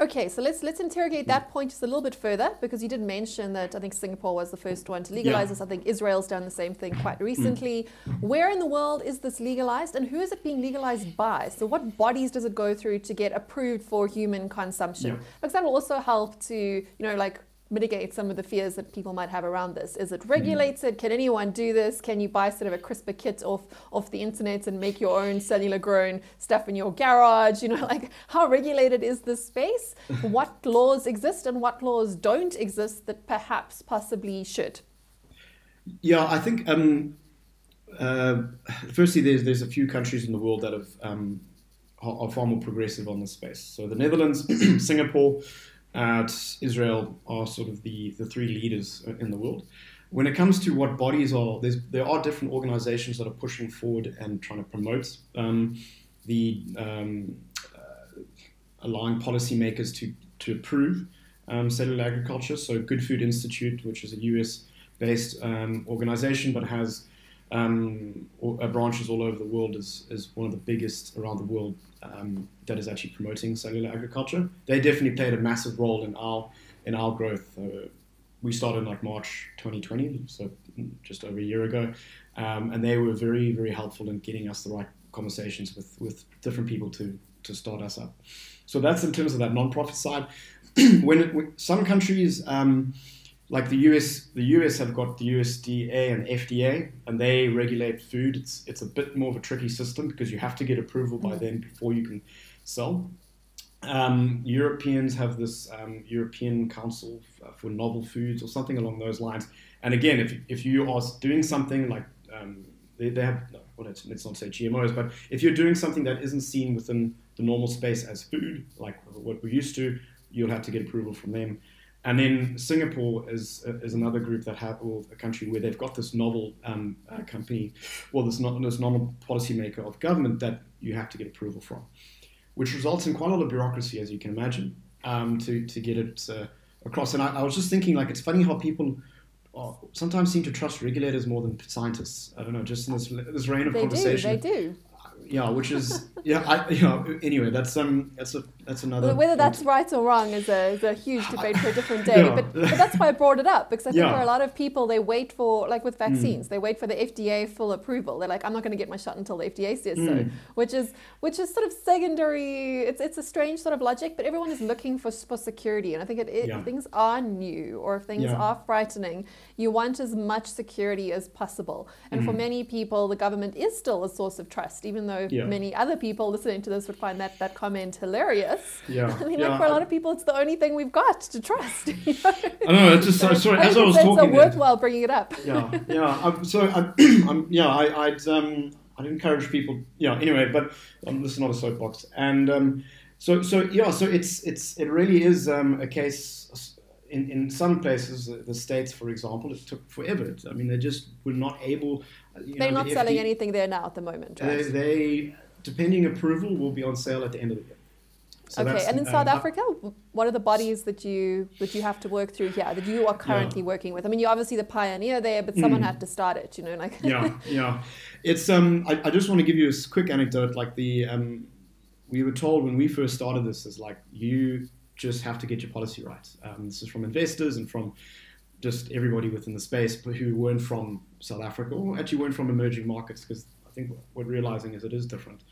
Okay, so let's let's interrogate that point just a little bit further because you did mention that I think Singapore was the first one to legalize yeah. this. I think Israel's done the same thing quite recently. Mm. Where in the world is this legalized and who is it being legalized by? So what bodies does it go through to get approved for human consumption? Yeah. Because that will also help to, you know, like mitigate some of the fears that people might have around this? Is it regulated? Mm. Can anyone do this? Can you buy sort of a CRISPR kit off off the internet and make your own cellular grown stuff in your garage? You know, <laughs> like how regulated is this space? <laughs> what laws exist and what laws don't exist that perhaps possibly should? Yeah, I think um, uh, firstly, there's there's a few countries in the world that have um, are far more progressive on this space. So the Netherlands, <clears throat> Singapore, at Israel are sort of the, the three leaders in the world. when it comes to what bodies are, there are different organizations that are pushing forward and trying to promote um, the um, uh, allowing policymakers to to approve um, cellular agriculture. So, Good Food Institute, which is a US based um, organization but has um, uh, branches all over the world, is, is one of the biggest around the world um, that is actually promoting cellular agriculture. They definitely played a massive role in our in our growth. Uh, we started in like March 2020, so just over a year ago, um, and they were very very helpful in getting us the right conversations with with different people to to start us up. So that's in terms of that non-profit side. <clears throat> when, it, when, some countries um, like the US, the US have got the USDA and FDA, and they regulate food. It's it's a bit more of a tricky system because you have to get approval by mm. them before you can sell. Um, Europeans have this um, European Council for Novel Foods or something along those lines. And again, if, if you are doing something like um, they, they have, well, let's, let's not say GMOs, but if you're doing something that isn't seen within the normal space as food, like what we're used to, you'll have to get approval from them. And then Singapore is is another group that have or a country where they've got this novel um, uh, company, well, this not this novel policymaker of government that you have to get approval from, which results in quite a lot of bureaucracy, as you can imagine, um, to to get it uh, across. And I, I, was just thinking, like, it's funny how people. sometimes seem to trust regulators more than scientists. I don't know, just in this, this reign of they conversation. Do, they do yeah, which is yeah, I, you know, anyway, that's um, that's a that's another. Whether that's right or wrong is a, is a huge debate for a different <laughs> day. Yeah. But, but that's why I brought it up because I think yeah. for a lot of people they wait for like with mm. vaccines, mm. they wait for the FDA full approval. They're like, I'm not going to get my shot until the FDA says mm. so, which is which is sort of secondary. It's it's a strange sort of logic, but everyone is looking for for security, and I think it, it yeah. things are new or if things are frightening, you want as much security as possible. And mm. for many people, the government is still a source of trust, even though many other people listening to this would find that that comment hilarious. Yeah. <laughs> I mean, yeah, like for a lot of people, it's the only thing we've got to trust. <laughs> You know? I know. It's just so, sorry. As I was talking, it's worthwhile bringing it up. Yeah, yeah. I'm, so I'm, <clears throat> I'm, yeah, I, I'd um, I'd encourage people. Yeah. Anyway, but um, this is not a soapbox, and um, so so yeah, so it's it's it really is um, a case. In, in some places, the states, for example, it took forever. I mean, they just were not able. They're know, not the selling FD, anything there now at the moment. Right? They, they, depending approval, will be on sale at the end of the year. So okay, and in uh, South Africa, what are the bodies that you that you have to work through here that you are currently yeah. working with? I mean, you're obviously the pioneer there, but someone mm. had to start it, you know, like. yeah, <laughs> yeah, it's um. I, I just want to give you a quick anecdote. Like the um, we were told when we first started this is like you just have to get your policy right. Um, this is from investors and from just everybody within the space but who weren't from South Africa or actually weren't from emerging markets because I think what we're realizing is it is different.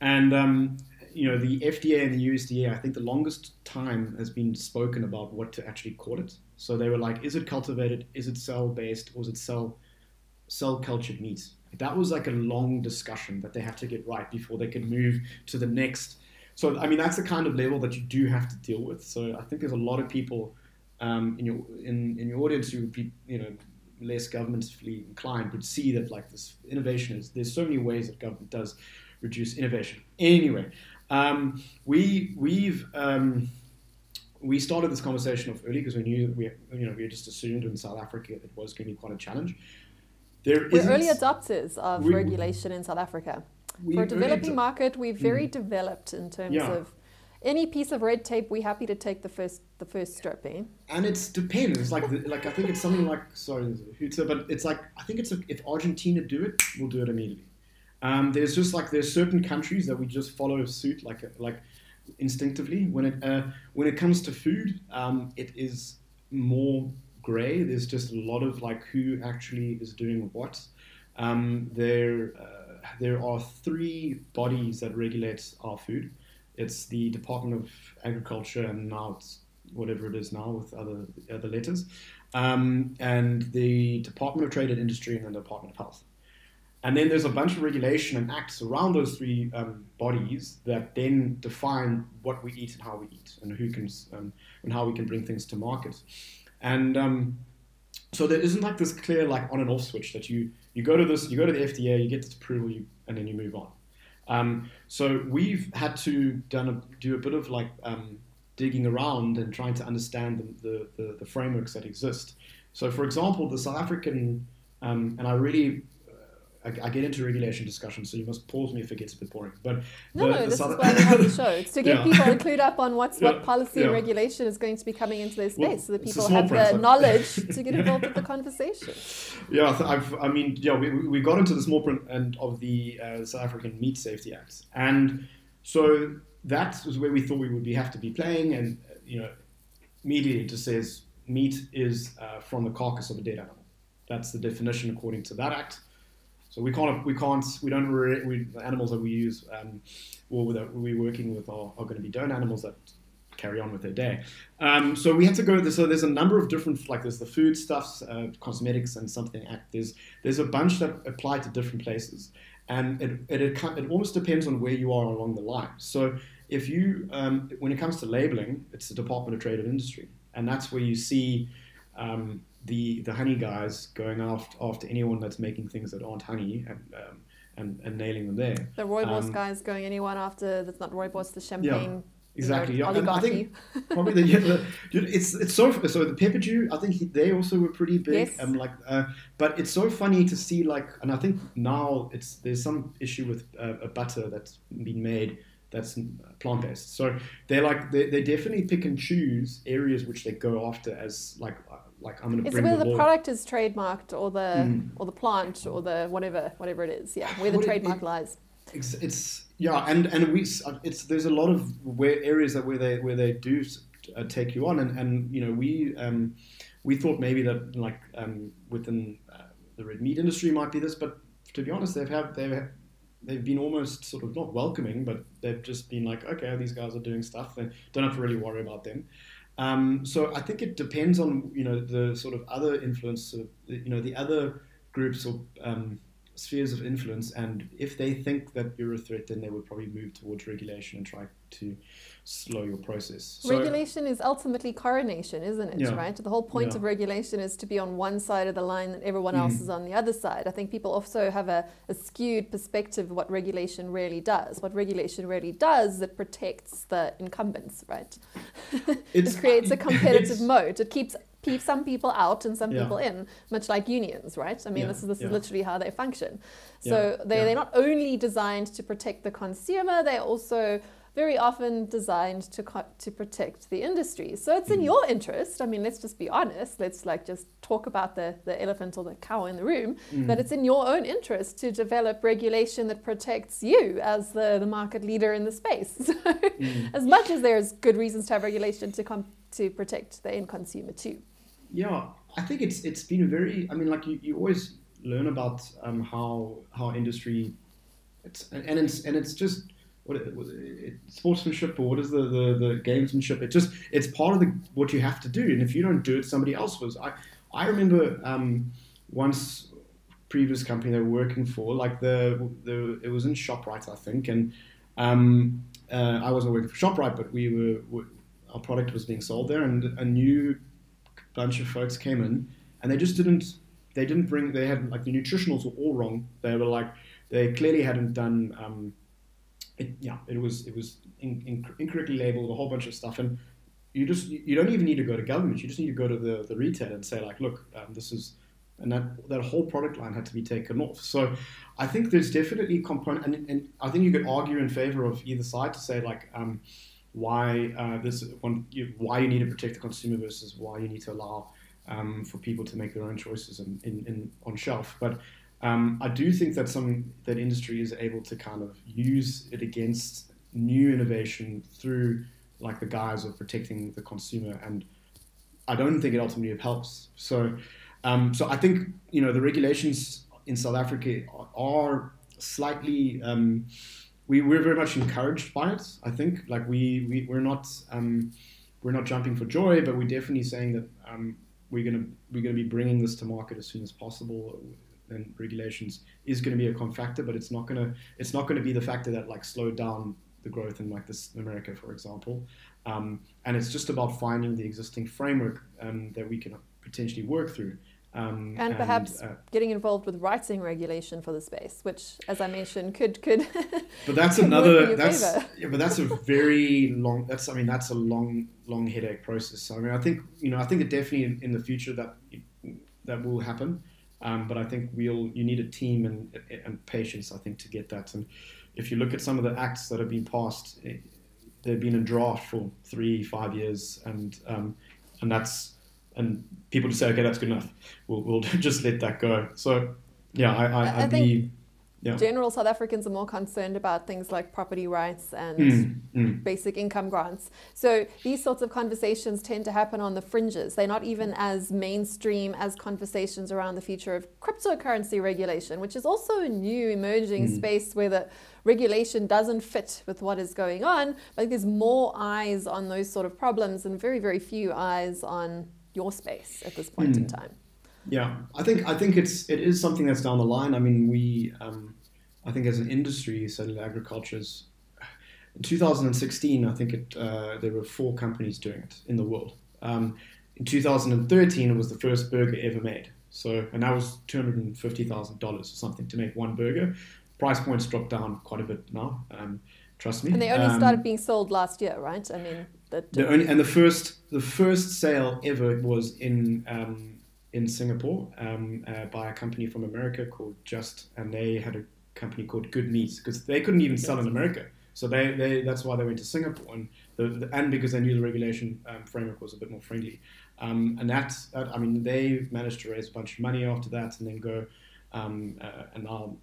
And um, you know, the FDA and the USDA, I think the longest time has been spoken about what to actually call it. So they were like, is it cultivated? Is it cell based? Or is it cell cell cultured meat? That was like a long discussion that they had to get right before they could move to the next. So I mean, that's the kind of level that you do have to deal with. So I think there's a lot of people um, in your in, in your audience who would be you know less governmentally inclined would see that like this innovation is there's so many ways that government does reduce innovation. Anyway, um, we we've um, we started this conversation off early because we knew that we you know we just assumed in South Africa it was going to be quite a challenge. There We're early adopters of we, regulation in South Africa. For a developing market, we're very mm. developed in terms yeah. of any piece of red tape. We're happy to take the first the first strip, eh? And it's depends. It's like like I think it's something like sorry, but it's like I think it's a, if Argentina do it, we'll do it immediately. Um, there's just like there's certain countries that we just follow suit like like instinctively. When it uh, when it comes to food, um, it is more grey. There's just a lot of like who actually is doing what. Um, there uh, there are three bodies that regulate our food. It's the Department of Agriculture, and now it's whatever it is now with other other letters, um, and the Department of Trade and Industry, and the Department of Health. And then there's a bunch of regulation and acts around those three um, bodies that then define what we eat and how we eat, and who can um, and how we can bring things to market. And um, so there isn't like this clear like on and off switch that you you go to this, you go to the FDA, you get this approval, you, and then you move on. Um, so we've had to done a, do a bit of like um, digging around and trying to understand the, the, the, frameworks that exist So, for example, the South African, um, and I really I, I, get into regulation discussion, so you must pause me if it gets a bit boring. But no, no, this South is why we have the <laughs> show. It's to get yeah. people clued up on what's <laughs> yeah, what policy yeah. and regulation is going to be coming into their space, well, so that people have the knowledge to get <laughs> involved with the conversation. Yeah, I've, i mean, yeah, we, we got into the small print end of the uh, South African Meat Safety Act, and so that was where we thought we would be have to be playing, and you know, immediately it just says meat is uh, from the carcass of a dead animal. That's the definition according to that act. So we can't, we can't, we don't, we, the animals that we use um, or that we're working with are, are going to be donor animals that carry on with their day. Um, so we had to go. So there's a number of different, like there's the food stuffs, uh, cosmetics, and something act. There's there's a bunch that apply to different places, and it it, it, it almost depends on where you are along the line. So if you, um, when it comes to labeling, it's the Department of Trade and Industry, and that's where you see. Um, the the honey guys going after after anyone that's making things that aren't honey and um, and, and nailing them there. The rooibos um, guys going anyone after that's not rooibos, the champagne. Yeah. Exactly. You know, yeah. I think probably the, yeah, the, it's it's so so the Peppadew. I think he, they also were pretty big. Yes. Um, like, uh, but it's so funny to see like, and I think now it's there's some issue with uh, a butter that's been made that's plant based. So they're like they, they definitely pick and choose areas which they go after as like like I'm going to bring whether the, the product is trademarked or the mm. or the plant or the whatever whatever it is. Yeah, where the trademark it, lies. It's, it's, yeah, and and we it's there's a lot of where areas that where they where they do uh, take you on, and and you know we um, we thought maybe that like um, within uh, the red meat industry might be this, but to be honest, they've had they've they've been almost sort of not welcoming, but they've just been like, okay, these guys are doing stuff, and don't have to really worry about them. Um, so I think it depends on you know the sort of other influence, you know the other groups or um, spheres of influence, and if they think that you're a threat, then they would probably move towards regulation and try to slow your process. So, regulation is ultimately coronation, isn't it? Yeah. Right. The whole point yeah. of regulation is to be on one side of the line and everyone else mm. is on the other side. I think people also have a, a, skewed perspective of what regulation really does. What regulation really does, it protects the incumbents, right? <laughs> it creates a <laughs> competitive moat. It keeps some people out and some yeah. people in, much like unions, right? I mean, yeah. this is this yeah. is literally how they function. So they they're not only designed to protect the consumer, they're also very often designed to to protect the industry. So it's in mm. your interest. I mean, let's just be honest. Let's like just talk about the, the elephant or the cow in the room. Mm. That it's in your own interest to develop regulation that protects you as the, the market leader in the space. <laughs> So mm. as much as there's good reasons to have regulation to come to protect the end consumer too. Yeah, I think it's it's been a very. I mean, like you, you always learn about um, how how industry, it's and it's and it's just what it, it, sportsmanship or what is the, the, the gamesmanship? It just it's part of the what you have to do, and if you don't do it, somebody else was. I I remember um, once previous company they were working for, like the the it was in Shoprite, I think, and um, uh, I wasn't working for Shoprite, but we were, we, our product was being sold there, and a new bunch of folks came in, and they just didn't they didn't bring they had like the nutritionals were all wrong. They were like they clearly hadn't done um, it, yeah, it was it was in, in, incorrectly labeled, a whole bunch of stuff, and you just you don't even need to go to government. You just need to go to the the retailer and say like, look, um, this is, and that that whole product line had to be taken off. So I think there's definitely component, and, and I think you could argue in favor of either side to say like. Um, why uh, this one, you, why you need to protect the consumer versus why you need to allow um, for people to make their own choices in, in, in on shelf. But um, I do think that some that industry is able to kind of use it against new innovation through like the guise of protecting the consumer, and I don't think it ultimately helps. So, um, so I think you know the regulations in South Africa are slightly. Um, we, we're very much encouraged by it. I think like we, we we're not um, we're not jumping for joy, but we're definitely saying that um, we're gonna we're gonna be bringing this to market as soon as possible and regulations is going to be a con factor, but it's not going to it's not going to be the factor that like slowed down the growth in like this America, for example. Um, and it's just about finding the existing framework um, that we can potentially work through. Um, and, and, perhaps uh, getting involved with writing regulation for the space, which, as I mentioned, could could. <laughs> but that's another. That's yeah, but that's a very long. That's I mean that's a long long headache process. So I mean I think you know I think that definitely in, in the future that that will happen. Um, but I think we'll you need a team and, and patience, I think, to get that. And if you look at some of the acts that have been passed, eh, they've been in draft for three, five years, and um, and that's and people just say, okay, that's good enough. We'll, we'll <laughs> just let that go. So yeah, I, I, I I'd think be yeah. general South Africans are more concerned about things like property rights and Mm, mm. basic income grants. So these sorts of conversations tend to happen on the fringes. They're not even as mainstream as conversations around the future of cryptocurrency regulation, which is also a new emerging Mm. space where the regulation doesn't fit with what is going on. But there's more eyes on those sort of problems and very, very few eyes on your space at this point in Mm. time. Yeah, I think I think it's it is something that's down the line. I mean, we um, I think as an industry, cellular agriculture is in 2016. I think it uh, there were four companies doing it in the world. Um, in 2013, it was the first burger ever made. So and that was 250 thousand dollars or something to make one burger. Price points dropped down quite a bit now. Um, trust me. And they only Um, started being sold last year, right? I mean, the, the only and the first the first sale ever was in um, in Singapore um, uh, by a company from America called Just, and they had a company called Good Meats because they couldn't even sell in America. So they, they that's why they went to Singapore and the, the and because they knew the regulation um, framework was a bit more friendly. Um, and that, that I mean they managed to raise a bunch of money after that and then go um, uh, and now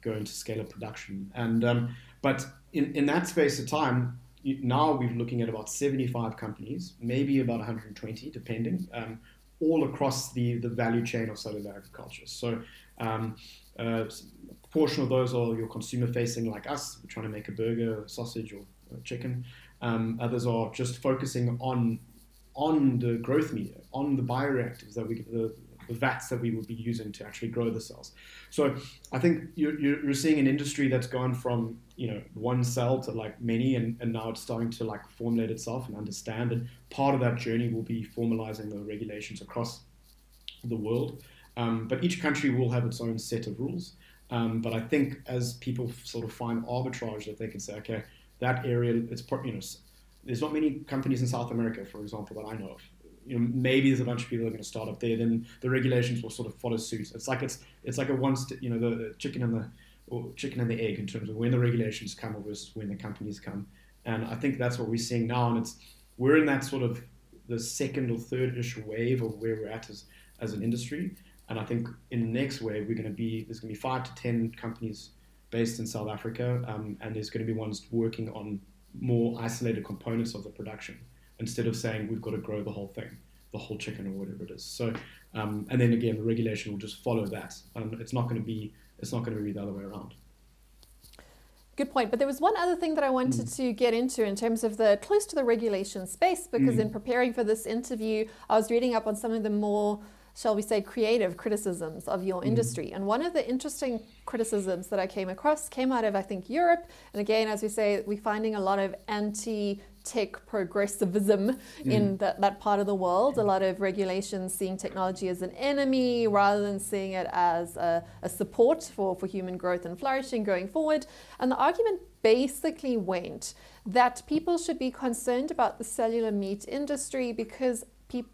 go into scale up production. And um, but in, in that space of time, now we're looking at about 75 companies, maybe about 120, depending, um, all across the, the value chain of cellular agriculture. So um, uh, a portion of those are your consumer facing, like us, we're trying to make a burger, sausage, or uh, chicken. Um, others are just focusing on on the growth media, on the bioreactors that we the, the vats that we would be using to actually grow the cells. So I think you're, you're seeing an industry that's gone from you know one cell to like many, and, and now it's starting to like formulate itself and understand. And part of that journey will be formalizing the regulations across the world. Um, but each country will have its own set of rules. Um, but I think as people sort of find arbitrage that they can say, okay, that area, it's you know, there's not many companies in South America, for example, that I know of. You know, maybe there's a bunch of people that are going to start up there. Then the regulations will sort of follow suit. It's like it's it's like a one, you know, the, the chicken and the or chicken and the egg in terms of when the regulations come versus when the companies come. And I think that's what we're seeing now. And it's we're in that sort of the second or third ish wave of where we're at as as an industry. And I think in the next wave, we're going to be there's going to be five to ten companies based in South Africa, um, and there's going to be ones working on more isolated components of the production instead of saying we've got to grow the whole thing, the whole chicken or whatever it is. So, um, and then again, the regulation will just follow that. Um, it's not going to be it's not going to be the other way around. Good point. But there was one other thing that I wanted mm. to get into in terms of the close to the regulation space, because mm. in preparing for this interview, I was reading up on some of the more, shall we say, creative criticisms of your mm. industry. And one of the interesting criticisms that I came across came out of, I think, Europe. And again, as we say, we're finding a lot of anti tech progressivism mm-hmm. in that, that part of the world. A lot of regulations seeing technology as an enemy rather than seeing it as a, a support for, for human growth and flourishing going forward. And the argument basically went that people should be concerned about the cellular meat industry because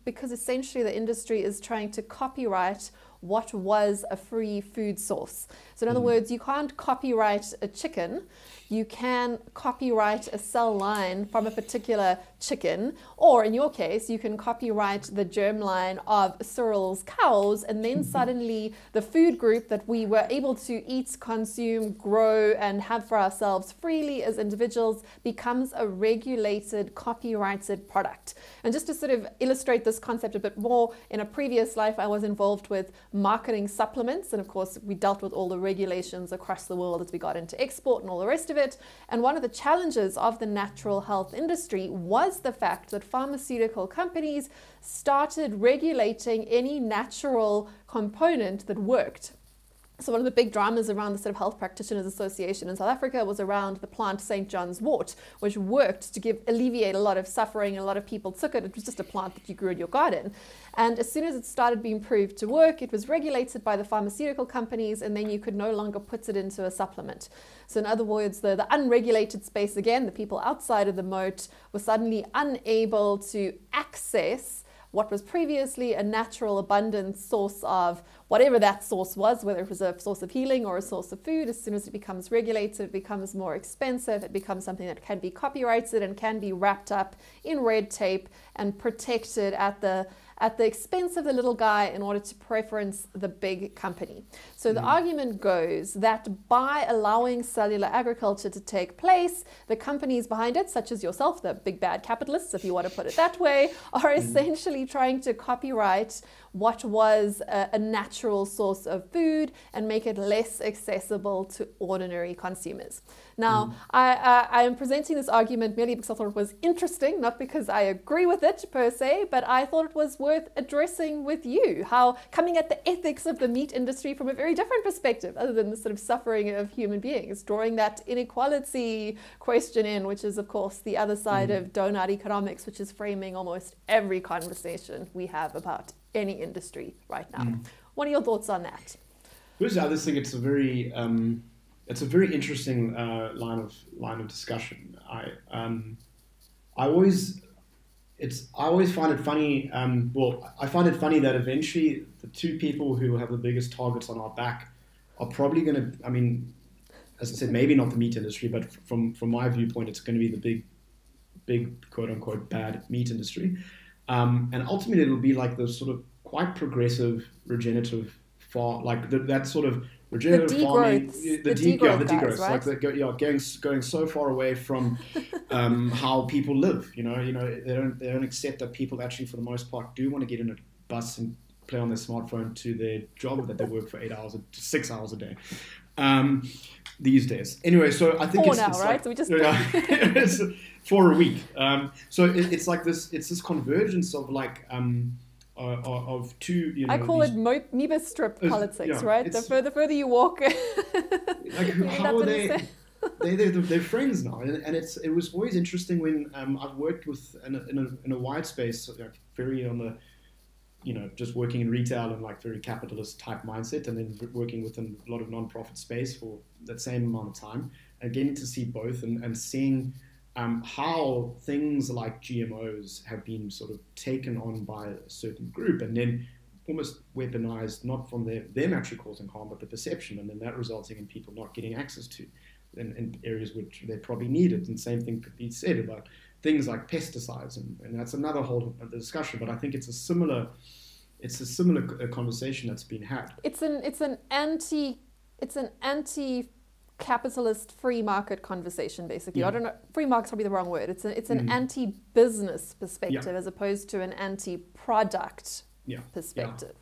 because essentially the industry is trying to copyright what was a free food source. So, in other mm-hmm. words, you can't copyright a chicken, you can copyright a cell line from a particular chicken, or in your case, you can copyright the germline of Cyril's cows, and then <laughs> suddenly the food group that we were able to eat, consume, grow, and have for ourselves freely as individuals becomes a regulated, copyrighted product. And just to sort of illustrate this concept a bit more, in a previous life, I was involved with marketing supplements, and of course, we dealt with all the regulations across the world as we got into export and all the rest of it. And one of the challenges of the natural health industry was the fact that pharmaceutical companies started regulating any natural component that worked. So one of the big dramas around the sort of Health Practitioners Association in South Africa was around the plant St. John's wort, which worked to give alleviate a lot of suffering. A lot of people took it. It was just a plant that you grew in your garden. And as soon as it started being proved to work, it was regulated by the pharmaceutical companies, and then you could no longer put it into a supplement. So in other words, the, the unregulated space again, the people outside of the moat were suddenly unable to access what was previously a natural, abundant source of whatever that source was, whether it was a source of healing or a source of food, as soon as it becomes regulated, it becomes more expensive, it becomes something that can be copyrighted and can be wrapped up in red tape and protected at the at the expense of the little guy in order to preference the big company. So the mm. argument goes that by allowing cellular agriculture to take place, the companies behind it, such as yourself, the big bad capitalists, if you want to put it that way, are mm. essentially trying to copyright what was a, a, natural source of food and make it less accessible to ordinary consumers. Now, mm. I, I, I, am presenting this argument merely because I thought it was interesting, not because I agree with it per se, but I thought it was worth addressing with you. How coming at the ethics of the meat industry from a very different perspective, other than the sort of suffering of human beings, drawing that inequality question in, which is, of course, the other side mm. of donut economics, which is framing almost every conversation we have about any industry right now. Mm. What are your thoughts on that? First, I just think it's a very um, it's a very interesting uh, line of line of discussion. I um, I always it's I always find it funny. Um, well, I find it funny that eventually the two people who have the biggest targets on our back are probably going to. I mean, as I said, maybe not the meat industry, but from from my viewpoint, it's going to be the big, big quote unquote bad meat industry. Um, and ultimately, it'll be like the sort of quite progressive regenerative farm, like the, that sort of regenerative the farming, the, the degrowth, yeah, the degrowth, right? like the, yeah, going going so far away from <laughs> um, how people live. You know, you know, they don't they don't accept that people actually, for the most part, do want to get in a bus and play on their smartphone to their job that they work for eight hours, to six hours a day. Um, these days. Anyway, so I think Four it's, now, it's right? Like, so we just yeah, <laughs> <laughs> for a week. Um, so it, it's like this. It's this convergence of like. Um, uh, of two. You know, I call these, it mo- Moebius strip uh, politics, yeah, right? The further, further you walk, <laughs> like how they? they they're, they're, friends now, and, and, it's it was always interesting when um, I've worked with in a, in a, in a wide space, like very on the you know, just working in retail and like very capitalist type mindset, and then working within a lot of nonprofit space for that same amount of time, and getting to see both and, and seeing um, how things like GMOs have been sort of taken on by a certain group and then almost weaponized, not from their, them actually causing harm, but the perception, and then that resulting in people not getting access to in, in areas which they probably needed. And same thing could be said about things like pesticides, and, and that's another whole discussion. But I think it's a similar, it's a similar conversation that's been had. It's an it's an anti it's an anti capitalist free market conversation basically yeah. i don't know free market's probably the wrong word it's, a, it's an mm. anti-business perspective yeah. as opposed to an anti-product yeah. perspective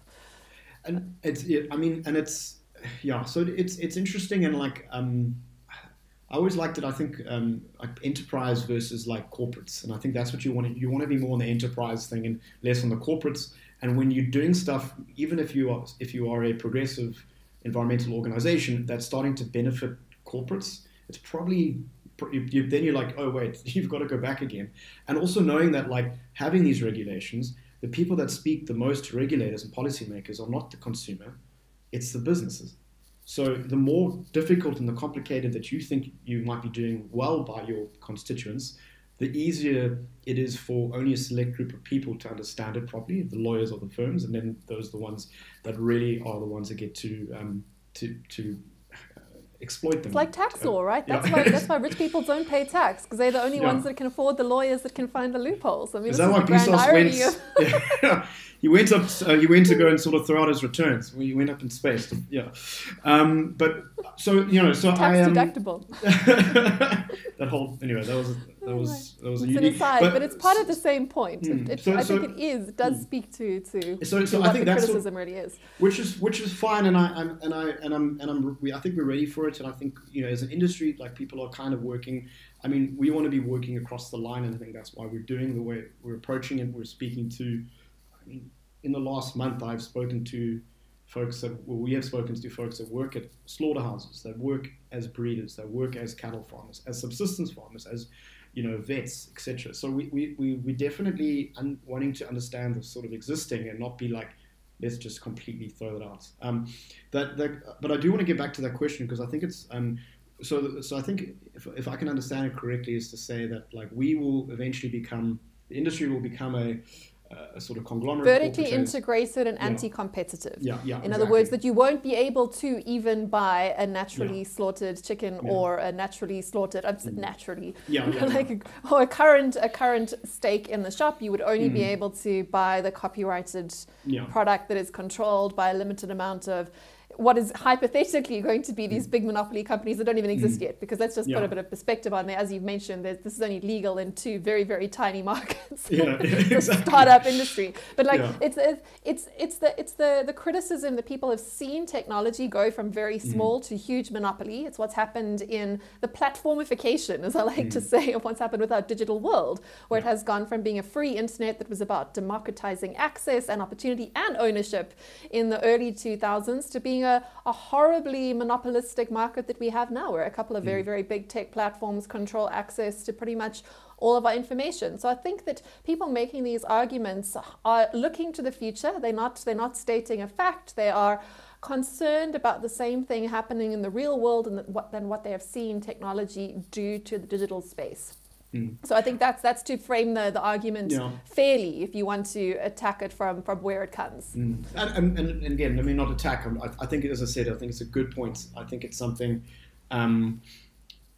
and it's i mean and it's yeah so it's it's interesting and like um I always liked it. I think um, like enterprise versus like corporates, and I think that's what you want. To, you want to be more on the enterprise thing and less on the corporates. And when you're doing stuff, even if you are if you are a progressive environmental organization that's starting to benefit corporates, it's probably you, then you're like, oh wait, <laughs> you've got to go back again. And also knowing that like having these regulations, the people that speak the most to regulators and policymakers are not the consumer, it's the businesses. So the more difficult and the complicated that you think you might be doing well by your constituents, the easier it is for only a select group of people to understand it properly, the lawyers or the firms, and then those are the ones that really are the ones that get to um, to to exploit them. It's like tax law, right? That's yeah. why <laughs> that's why rich people don't pay tax because they're the only yeah. ones that can afford the lawyers that can find the loopholes. I mean, is that why Bezos went? <laughs> yeah. he went up. Uh, he went to go and sort of throw out his returns. He went up in space. To, yeah, um, but so you know, so tax I um, deductible. <laughs> that whole anyway, that was that was that was it's unique. An aside, but, but, it's part of the same point. Mm, it, so, I so, think it is. It does mm, speak to to, so, so what I think the criticism what, really is. Which is which is fine, and I I'm, and I and I'm and I'm we, I think we're ready for it, and I think you know as an industry, like people are kind of working. I mean, we want to be working across the line, and I think that's why we're doing the way we're approaching it. We're speaking to. I mean, in the last month, I've spoken to folks that well, we have spoken to folks that work at slaughterhouses, that work as breeders, that work as cattle farmers, as subsistence farmers, as you know, vets, etc. So we, we, we, we definitely un- wanting to understand the sort of existing and not be like, let's just completely throw it out. Um, that, that, but I do want to get back to that question because I think it's, um, so, so I think if, if I can understand it correctly is to say that like we will eventually become, the industry will become a, a sort of conglomerate. Vertically integrated and yeah. anti-competitive. Yeah, yeah. In exactly. other words, that you won't be able to even buy a naturally yeah. slaughtered chicken yeah. or a naturally slaughtered, I'm mm. naturally, yeah, <laughs> like a, or a current a current steak in the shop. You would only mm. be able to buy the copyrighted product that is controlled by a limited amount of what is hypothetically going to be these mm. big monopoly companies that don't even exist mm. yet. Because let's just yeah. put a bit of perspective on there. As you've mentioned, this is only legal in two very, very tiny <laughs> markets. Yeah, <laughs> <laughs> exactly. startup industry. But like yeah. it's, it's it's the it's the the criticism that people have seen technology go from very mm. small mm. to huge monopoly. It's what's happened in the platformification, as I like mm. to say, of what's happened with our digital world, where yeah. it has gone from being a free internet that was about democratizing access and opportunity and ownership in the early 2000s to being a, a horribly monopolistic market that we have now, where a couple of very, mm. very big tech platforms control access to pretty much all of our information. So I think that people making these arguments are looking to the future. They're not they're not stating a fact. They are concerned about the same thing happening in the real world and what, than what they have seen technology do to the digital space. Mm. So I think that's that's to frame the, the argument yeah. fairly if you want to attack it from, from where it comes. Mm. And, and, and, again, I mean, not attack. I, I, think, as I said, I think it's a good point. I think it's something. Um,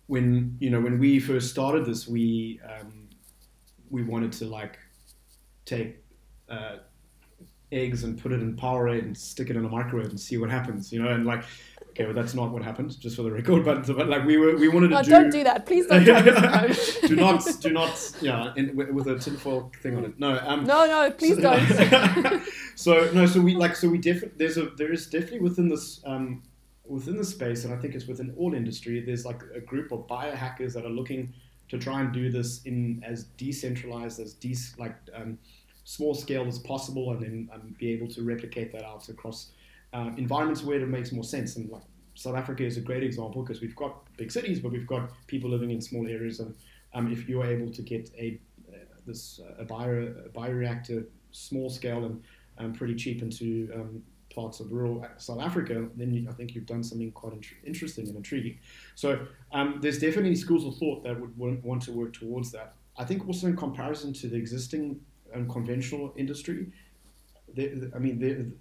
when you know when we first started this, we um, we wanted to like take uh, eggs and put it in Powerade and stick it in a microwave and see what happens. You know, and like Okay, well, that's not what happened, just for the record. <laughs> But, but like we were, we wanted to oh, do. Don't do that, please. Don't <laughs> do not, do not, yeah, in, with a tinfoil thing on it. No, um, no, no, please so, don't. <laughs> so no, so we like, so we definitely there's a there is definitely within this um, within the space, and I think it's within all industry. There's like a group of biohackers that are looking to try and do this in as decentralized as de- like um, small scale as possible, and then um, be able to replicate that out across uh, environments where it makes more sense. And like South Africa is a great example because we've got big cities, but we've got people living in small areas. And um, if you're able to get a uh, this uh, a, a bioreactor small scale and um, pretty cheap into um, parts of rural South Africa, then I think you've done something quite int- interesting and intriguing. So um, there's definitely schools of thought that would want to work towards that. I think also in comparison to the existing um, conventional industry, I mean,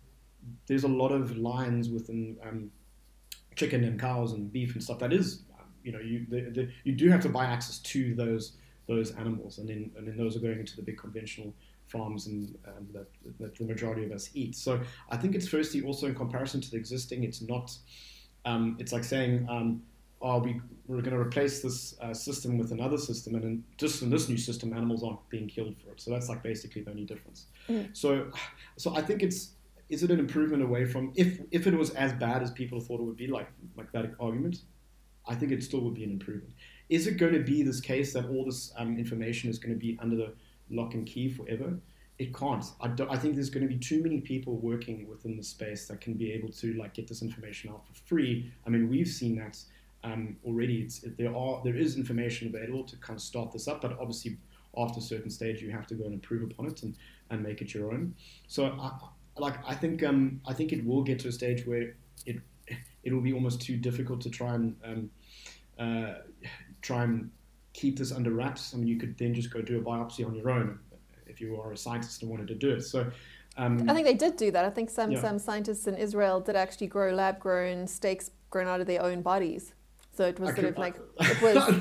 there's a lot of lines within um, chicken and cows and beef and stuff that is, you know, you the, the, you do have to buy access to those those animals, and then and then those are going into the big conventional farms and um, that, that the majority of us eat. So I think it's firstly also in comparison to the existing, it's not. Um, it's like saying, um, "Oh, we we're going to replace this uh, system with another system, and in, just in this new system, animals aren't being killed for it." So that's like basically the only difference. Mm. So, so I think it's is it an improvement away from if if it was as bad as people thought it would be, like like that argument? I think it still would be an improvement. Is it going to be this case that all this um, information is going to be under the lock and key forever? It can't. I, I think there's going to be too many people working within the space that can be able to like get this information out for free. I mean, we've seen that um, already. It's, there are there is information available to kind of start this up, but obviously after a certain stage, you have to go and improve upon it and, and make it your own. So I, like I think um, I think it will get to a stage where it it will be almost too difficult to try and um, uh, try and keep this under wraps. I mean, you could then just go do a biopsy on your own if you are a scientist and wanted to do it. So. Um, I think they did do that. I think some, yeah. some scientists in Israel did actually grow lab grown steaks grown out of their own bodies. So it was sort of like <laughs> it was.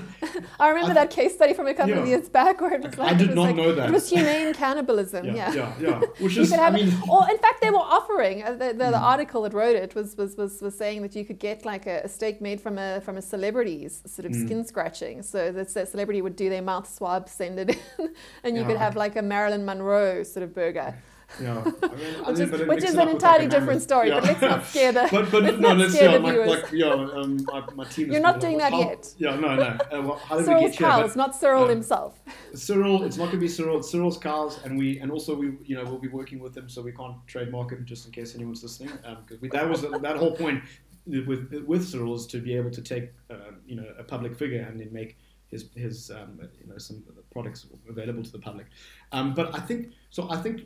I <laughs> remember I, that case study from a couple yeah. of years back where it was like I did not like, know that it was humane cannibalism. yeah, yeah, yeah. yeah. <laughs> Which is, I mean, or in fact, they were offering uh, the, the, mm. article that wrote it was, was was was saying that you could get like a, a steak made from a from a celebrity's sort of mm. skin scratching. So that the celebrity would do their mouth swab, send it in, and you yeah, could have like a Marilyn Monroe sort of burger. Yeah, <laughs> I mean, which is, which is an entirely different story. Yeah. But let's not scare the. <laughs> but but <laughs> let's no, let's yeah, my, like yeah, um, my, my team. You're not doing that how, yet. Yeah, no, no. Uh, well, how did Cyril's we get here? cows, not Cyril uh, himself. Cyril, it's not going to be Cyril. It's Cyril's cows, and we and also we you know we'll be working with them, so we can't trademark it just in case anyone's listening, because um, that was that whole point with with Cyril is to be able to take uh, you know a public figure and then make his his um, you know some products available to the public. Um, but I think so. I think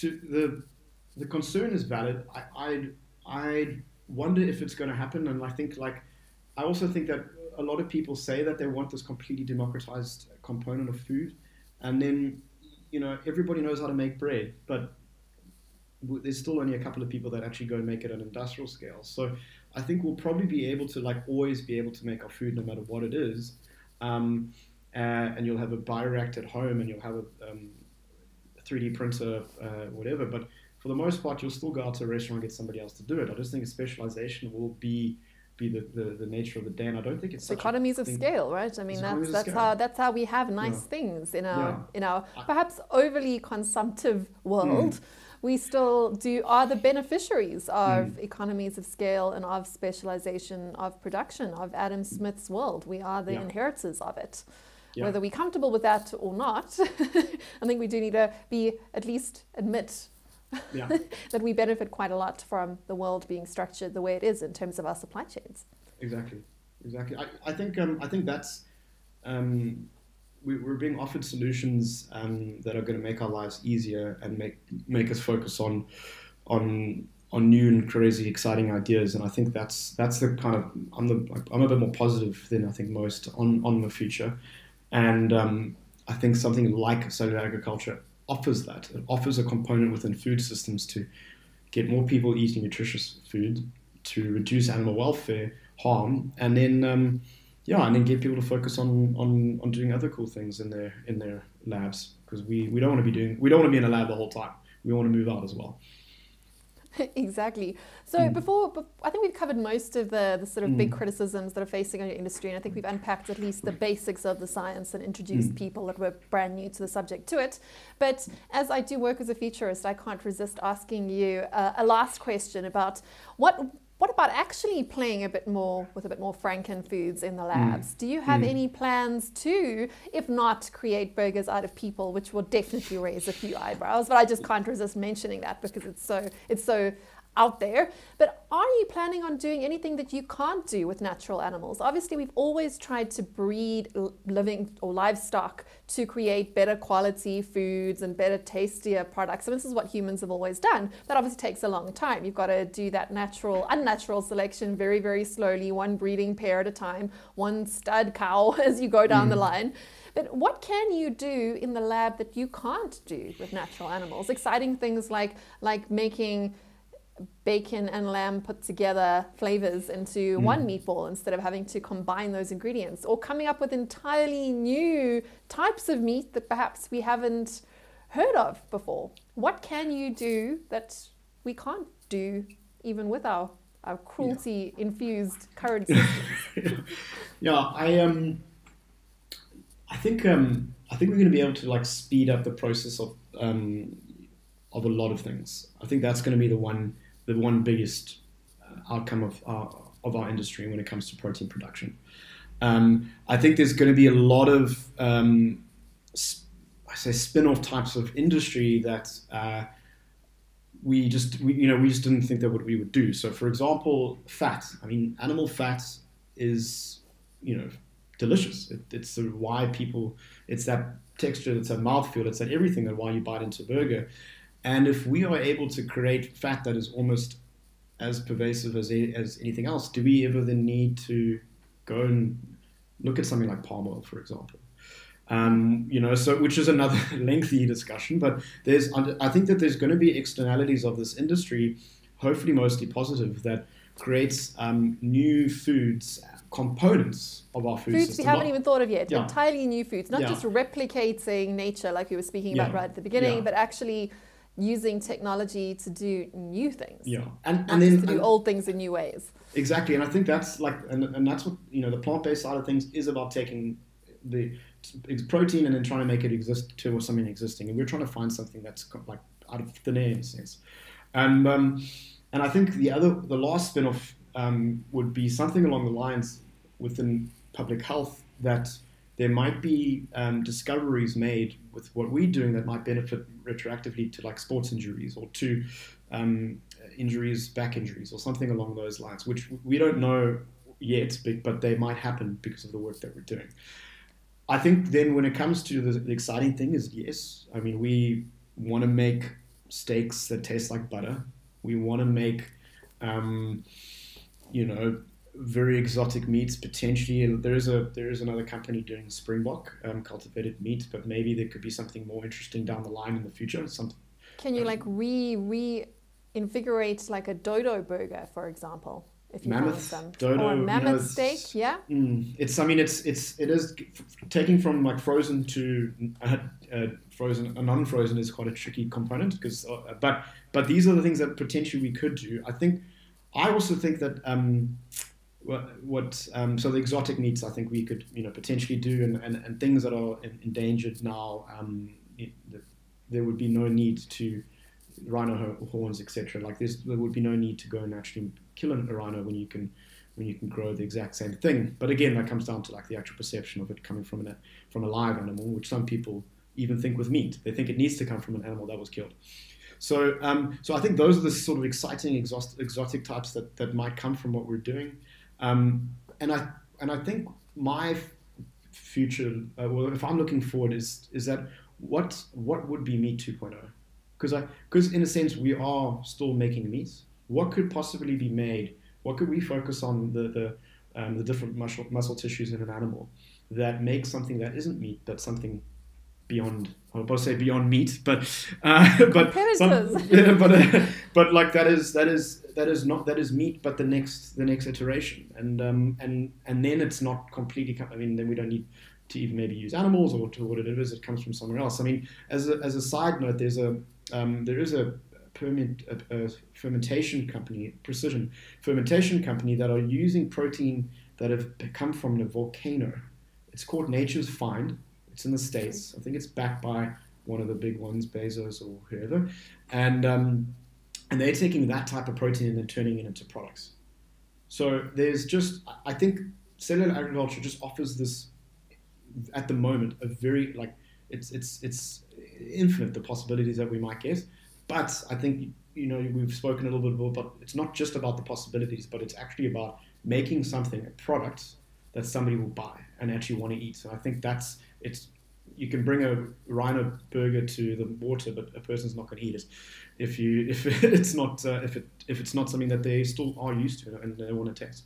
to the the concern is valid. I I'd, I'd wonder if it's going to happen, and I think like I also think that a lot of people say that they want this completely democratized component of food, and then you know, everybody knows how to make bread, but there's still only a couple of people that actually go and make it at industrial scale. So I think we'll probably be able to like always be able to make our food no matter what it is. Um, uh, and you'll have a bioreactor at home and you'll have a, um, 3D printer, uh, whatever. But for the most part, you'll still go out to a restaurant and get somebody else to do it. I just think specialization will be be the, the, the nature of the day. And I don't think it's economies of thing. scale, right? I mean, that's that's how that's how we have nice yeah. things in our yeah. in our perhaps overly consumptive world. Mm. We still do are the beneficiaries of mm. economies of scale and of specialization of production of Adam Smith's world. We are the yeah. inheritors of it. Whether we're comfortable with that or not, <laughs> I think we do need to be at least admit <laughs> yeah. that we benefit quite a lot from the world being structured the way it is in terms of our supply chains. Exactly, exactly. I, I think um, I think that's um, we, are being offered solutions um, that are going to make our lives easier and make make us focus on on on new and crazy, exciting ideas. And I think that's that's the kind of I'm the I'm a bit more positive than I think most on on the future. And um, I think something like cellular agriculture offers that. It offers a component within food systems to get more people eating nutritious food, to reduce animal welfare harm, and then um, yeah, and then get people to focus on, on on doing other cool things in their in their labs because we, we don't want to be doing we don't want to be in a lab the whole time. We want to move out as well. <laughs> exactly. So mm. before, I think we've covered most of the, the sort of mm. big criticisms that are facing our industry, and I think we've unpacked at least the basics of the science and introduced mm. people that were brand new to the subject to it. But as I do work as a futurist, I can't resist asking you uh, a last question about what what about actually playing a bit more with a bit more Franken foods in the mm. labs? Mm. Do you have mm. any plans to, if not create burgers out of people, which will definitely raise a few eyebrows? But I just can't resist mentioning that because it's so it's so out there. But are you planning on doing anything that you can't do with natural animals? Obviously, we've always tried to breed living or livestock to create better quality foods and better, tastier products. And this is what humans have always done. That obviously takes a long time. You've got to do that natural, unnatural selection very, very slowly, one breeding pair at a time, one stud cow <laughs> as you go down mm. the line. But what can you do in the lab that you can't do with natural animals? Exciting things like like making bacon and lamb put together flavors into mm. one meatball instead of having to combine those ingredients or coming up with entirely new types of meat that perhaps we haven't heard of before. What can you do that we can't do even with our, our cruelty infused current systems? <laughs> yeah, I um I think um I think we're going to be able to like speed up the process of um of a lot of things. I think that's going to be the one the one biggest uh, outcome of our, of our industry when it comes to protein production. Um, I think there's going to be a lot of um, I say spin-off types of industry that uh, we just we, you know we just didn't think that what we would do. So, for example, fat. I mean, animal fat is you know delicious. It, it's why people. It's that texture. It's that mouthfeel. It's that everything that why you bite into a burger. And if we are able to create fat that is almost as pervasive as, as anything else, do we ever then need to go and look at something like palm oil, for example? Um, you know, so which is another <laughs> lengthy discussion, but there's I think that there's going to be externalities of this industry, hopefully mostly positive, that creates um, new foods components of our food foods system. we haven't even thought of yet. Yeah. Entirely new foods, not yeah. just replicating nature like we were speaking about yeah. right at the beginning, but actually using technology to do new things. Yeah, and and then to do and, old things in new ways. Exactly, and I think that's like, and, and that's what you know, the plant-based side of things is about taking the protein and then trying to make it exist to or something existing, and we're trying to find something that's like out of thin air in a sense. And um, and I think the other, the last spin-off um, would be something along the lines within public health that there might be um, discoveries made with what we're doing that might benefit retroactively to like sports injuries or to um, injuries, back injuries, or something along those lines, which we don't know yet, but they might happen because of the work that we're doing. I think then when it comes to the, the exciting thing is yes, I mean we want to make steaks that taste like butter. We want to make, um, you know, very exotic meats potentially. There is a there is another company doing springbok um, cultivated meat, but maybe there could be something more interesting down the line in the future. Something. Can you like re reinvigorate like a dodo burger, for example? If you mammoth, them. dodo, or mammoth you know, steak, yeah. Mm, it's I mean it's it's it is taking from like frozen to uh, uh, frozen a non-frozen is quite a tricky component because uh, but but these are the things that potentially we could do. I think I also think that um, what, what um, so the exotic meats I think we could you know potentially do and, and, and things that are endangered now um, it, there would be no need to rhino horns etc like this there would be no need to go and actually kill a rhino when you can when you can grow the exact same thing. But again that comes down to like the actual perception of it coming from a from a live animal which some people even think with meat. They think it needs to come from an animal that was killed. So, um, so I think those are the sort of exciting exotic types that, that might come from what we're doing. Um, and I and I think my future, uh, well, if I'm looking forward, is is that what what would be meat 2.0? Because I because in a sense we are still making meat. What could possibly be made? What could we focus on the the um, the different muscle muscle tissues in an animal that makes something that isn't meat, but something beyond I was about to say beyond meat, but uh, <laughs> but some, yeah, <laughs> but uh, but like that is that is that is not that is meat, but the next the next iteration, and um, and and then it's not completely. I mean, then we don't need to even maybe use animals or to what it is. It comes from somewhere else. I mean, as a, as a side note, there's a um, there is a permit, a, a fermentation company, precision fermentation company that are using protein that have come from a volcano. It's called Nature's Fynd it's in the States. I think it's backed by one of the big ones, Bezos or whoever. And, um, and they're taking that type of protein and then turning it into products. So there's just, I think cellular agriculture just offers this, at the moment, a very, like, it's, it's, it's infinite the possibilities that we might get. But I think, you know, we've spoken a little bit about, but it's not just about the possibilities, but it's actually about making something, a product that somebody will buy and actually want to eat. So I think that's it's you can bring a rhino burger to the water, but a person's not going to eat it if you <laughs> if it's not uh, if it if it's not something that they still are used to and they want to taste.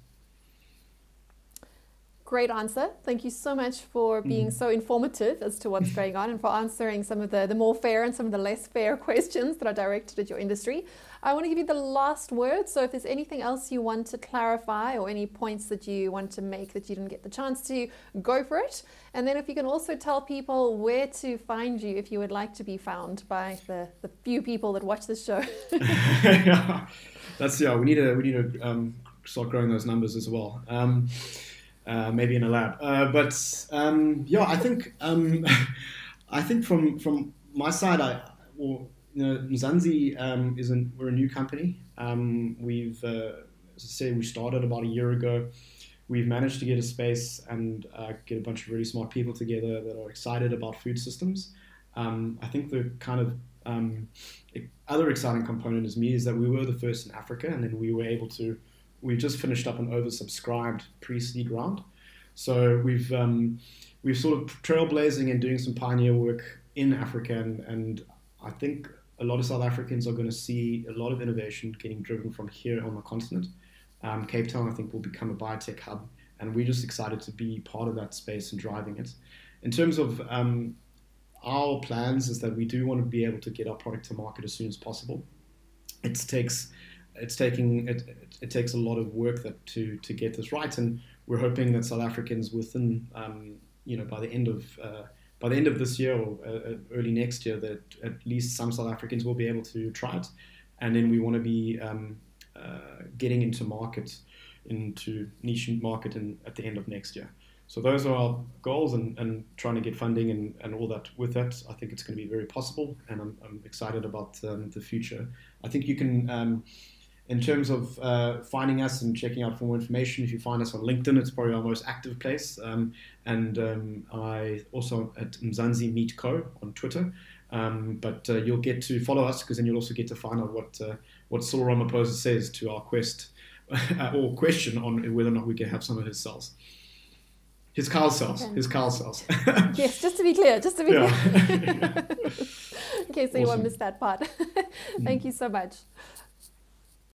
Great answer. Thank you so much for being mm. so informative as to what's going on and for answering some of the, the more fair and some of the less fair <laughs> questions that are directed at your industry. I want to give you the last word. So, if there's anything else you want to clarify or any points that you want to make that you didn't get the chance to, go for it. And then, if you can also tell people where to find you if you would like to be found by the, the few people that watch this show. yeah, <laughs> that's yeah. We need to we need to um, start growing those numbers as well. Um, uh, maybe in a lab. Uh, but um, yeah, I think um, <laughs> I think from from my side, I well, you know, Mzansi um, is an, we're a new company. Um, we've uh, as I say, we started about a year ago. We've managed to get a space and uh, get a bunch of really smart people together that are excited about food systems. Um, I think the kind of um, other exciting component is me is that we were the first in Africa, and then we were able to we just finished up an oversubscribed pre-seed round. So we've um, we've sort of trailblazing and doing some pioneer work in Africa, and, and I think a lot of South Africans are going to see a lot of innovation getting driven from here on the continent. Um, Cape Town, I think, will become a biotech hub, and we're just excited to be part of that space and driving it. In terms of um, our plans, is that we do want to be able to get our product to market as soon as possible. It takes it's taking it, it, takes a lot of work that to to get this right, and we're hoping that South Africans within um, you know by the end of uh, by the end of this year or uh, uh, early next year that at least some South Africans will be able to try it, and then we want to be um, uh, getting into market into niche market in, at the end of next year. So those are our goals and, and trying to get funding and, and all that with that. I think it's going to be very possible and I'm, I'm excited about um, the future. I think you can um, in terms of uh, finding us and checking out for more information, if you find us on LinkedIn, it's probably our most active place. Um, and um, I also at Mzansi Meat Co on Twitter. Um, but uh, you'll get to follow us because then you'll also get to find out what uh, what Cyril Ramaphosa says to our quest <laughs> or question on whether or not we can have some of his cells. His cow cells. Okay. His cow cells. <laughs> yes, just to be clear, just to be yeah. clear. <laughs> in case anyone awesome. missed that part. Thank mm. you so much.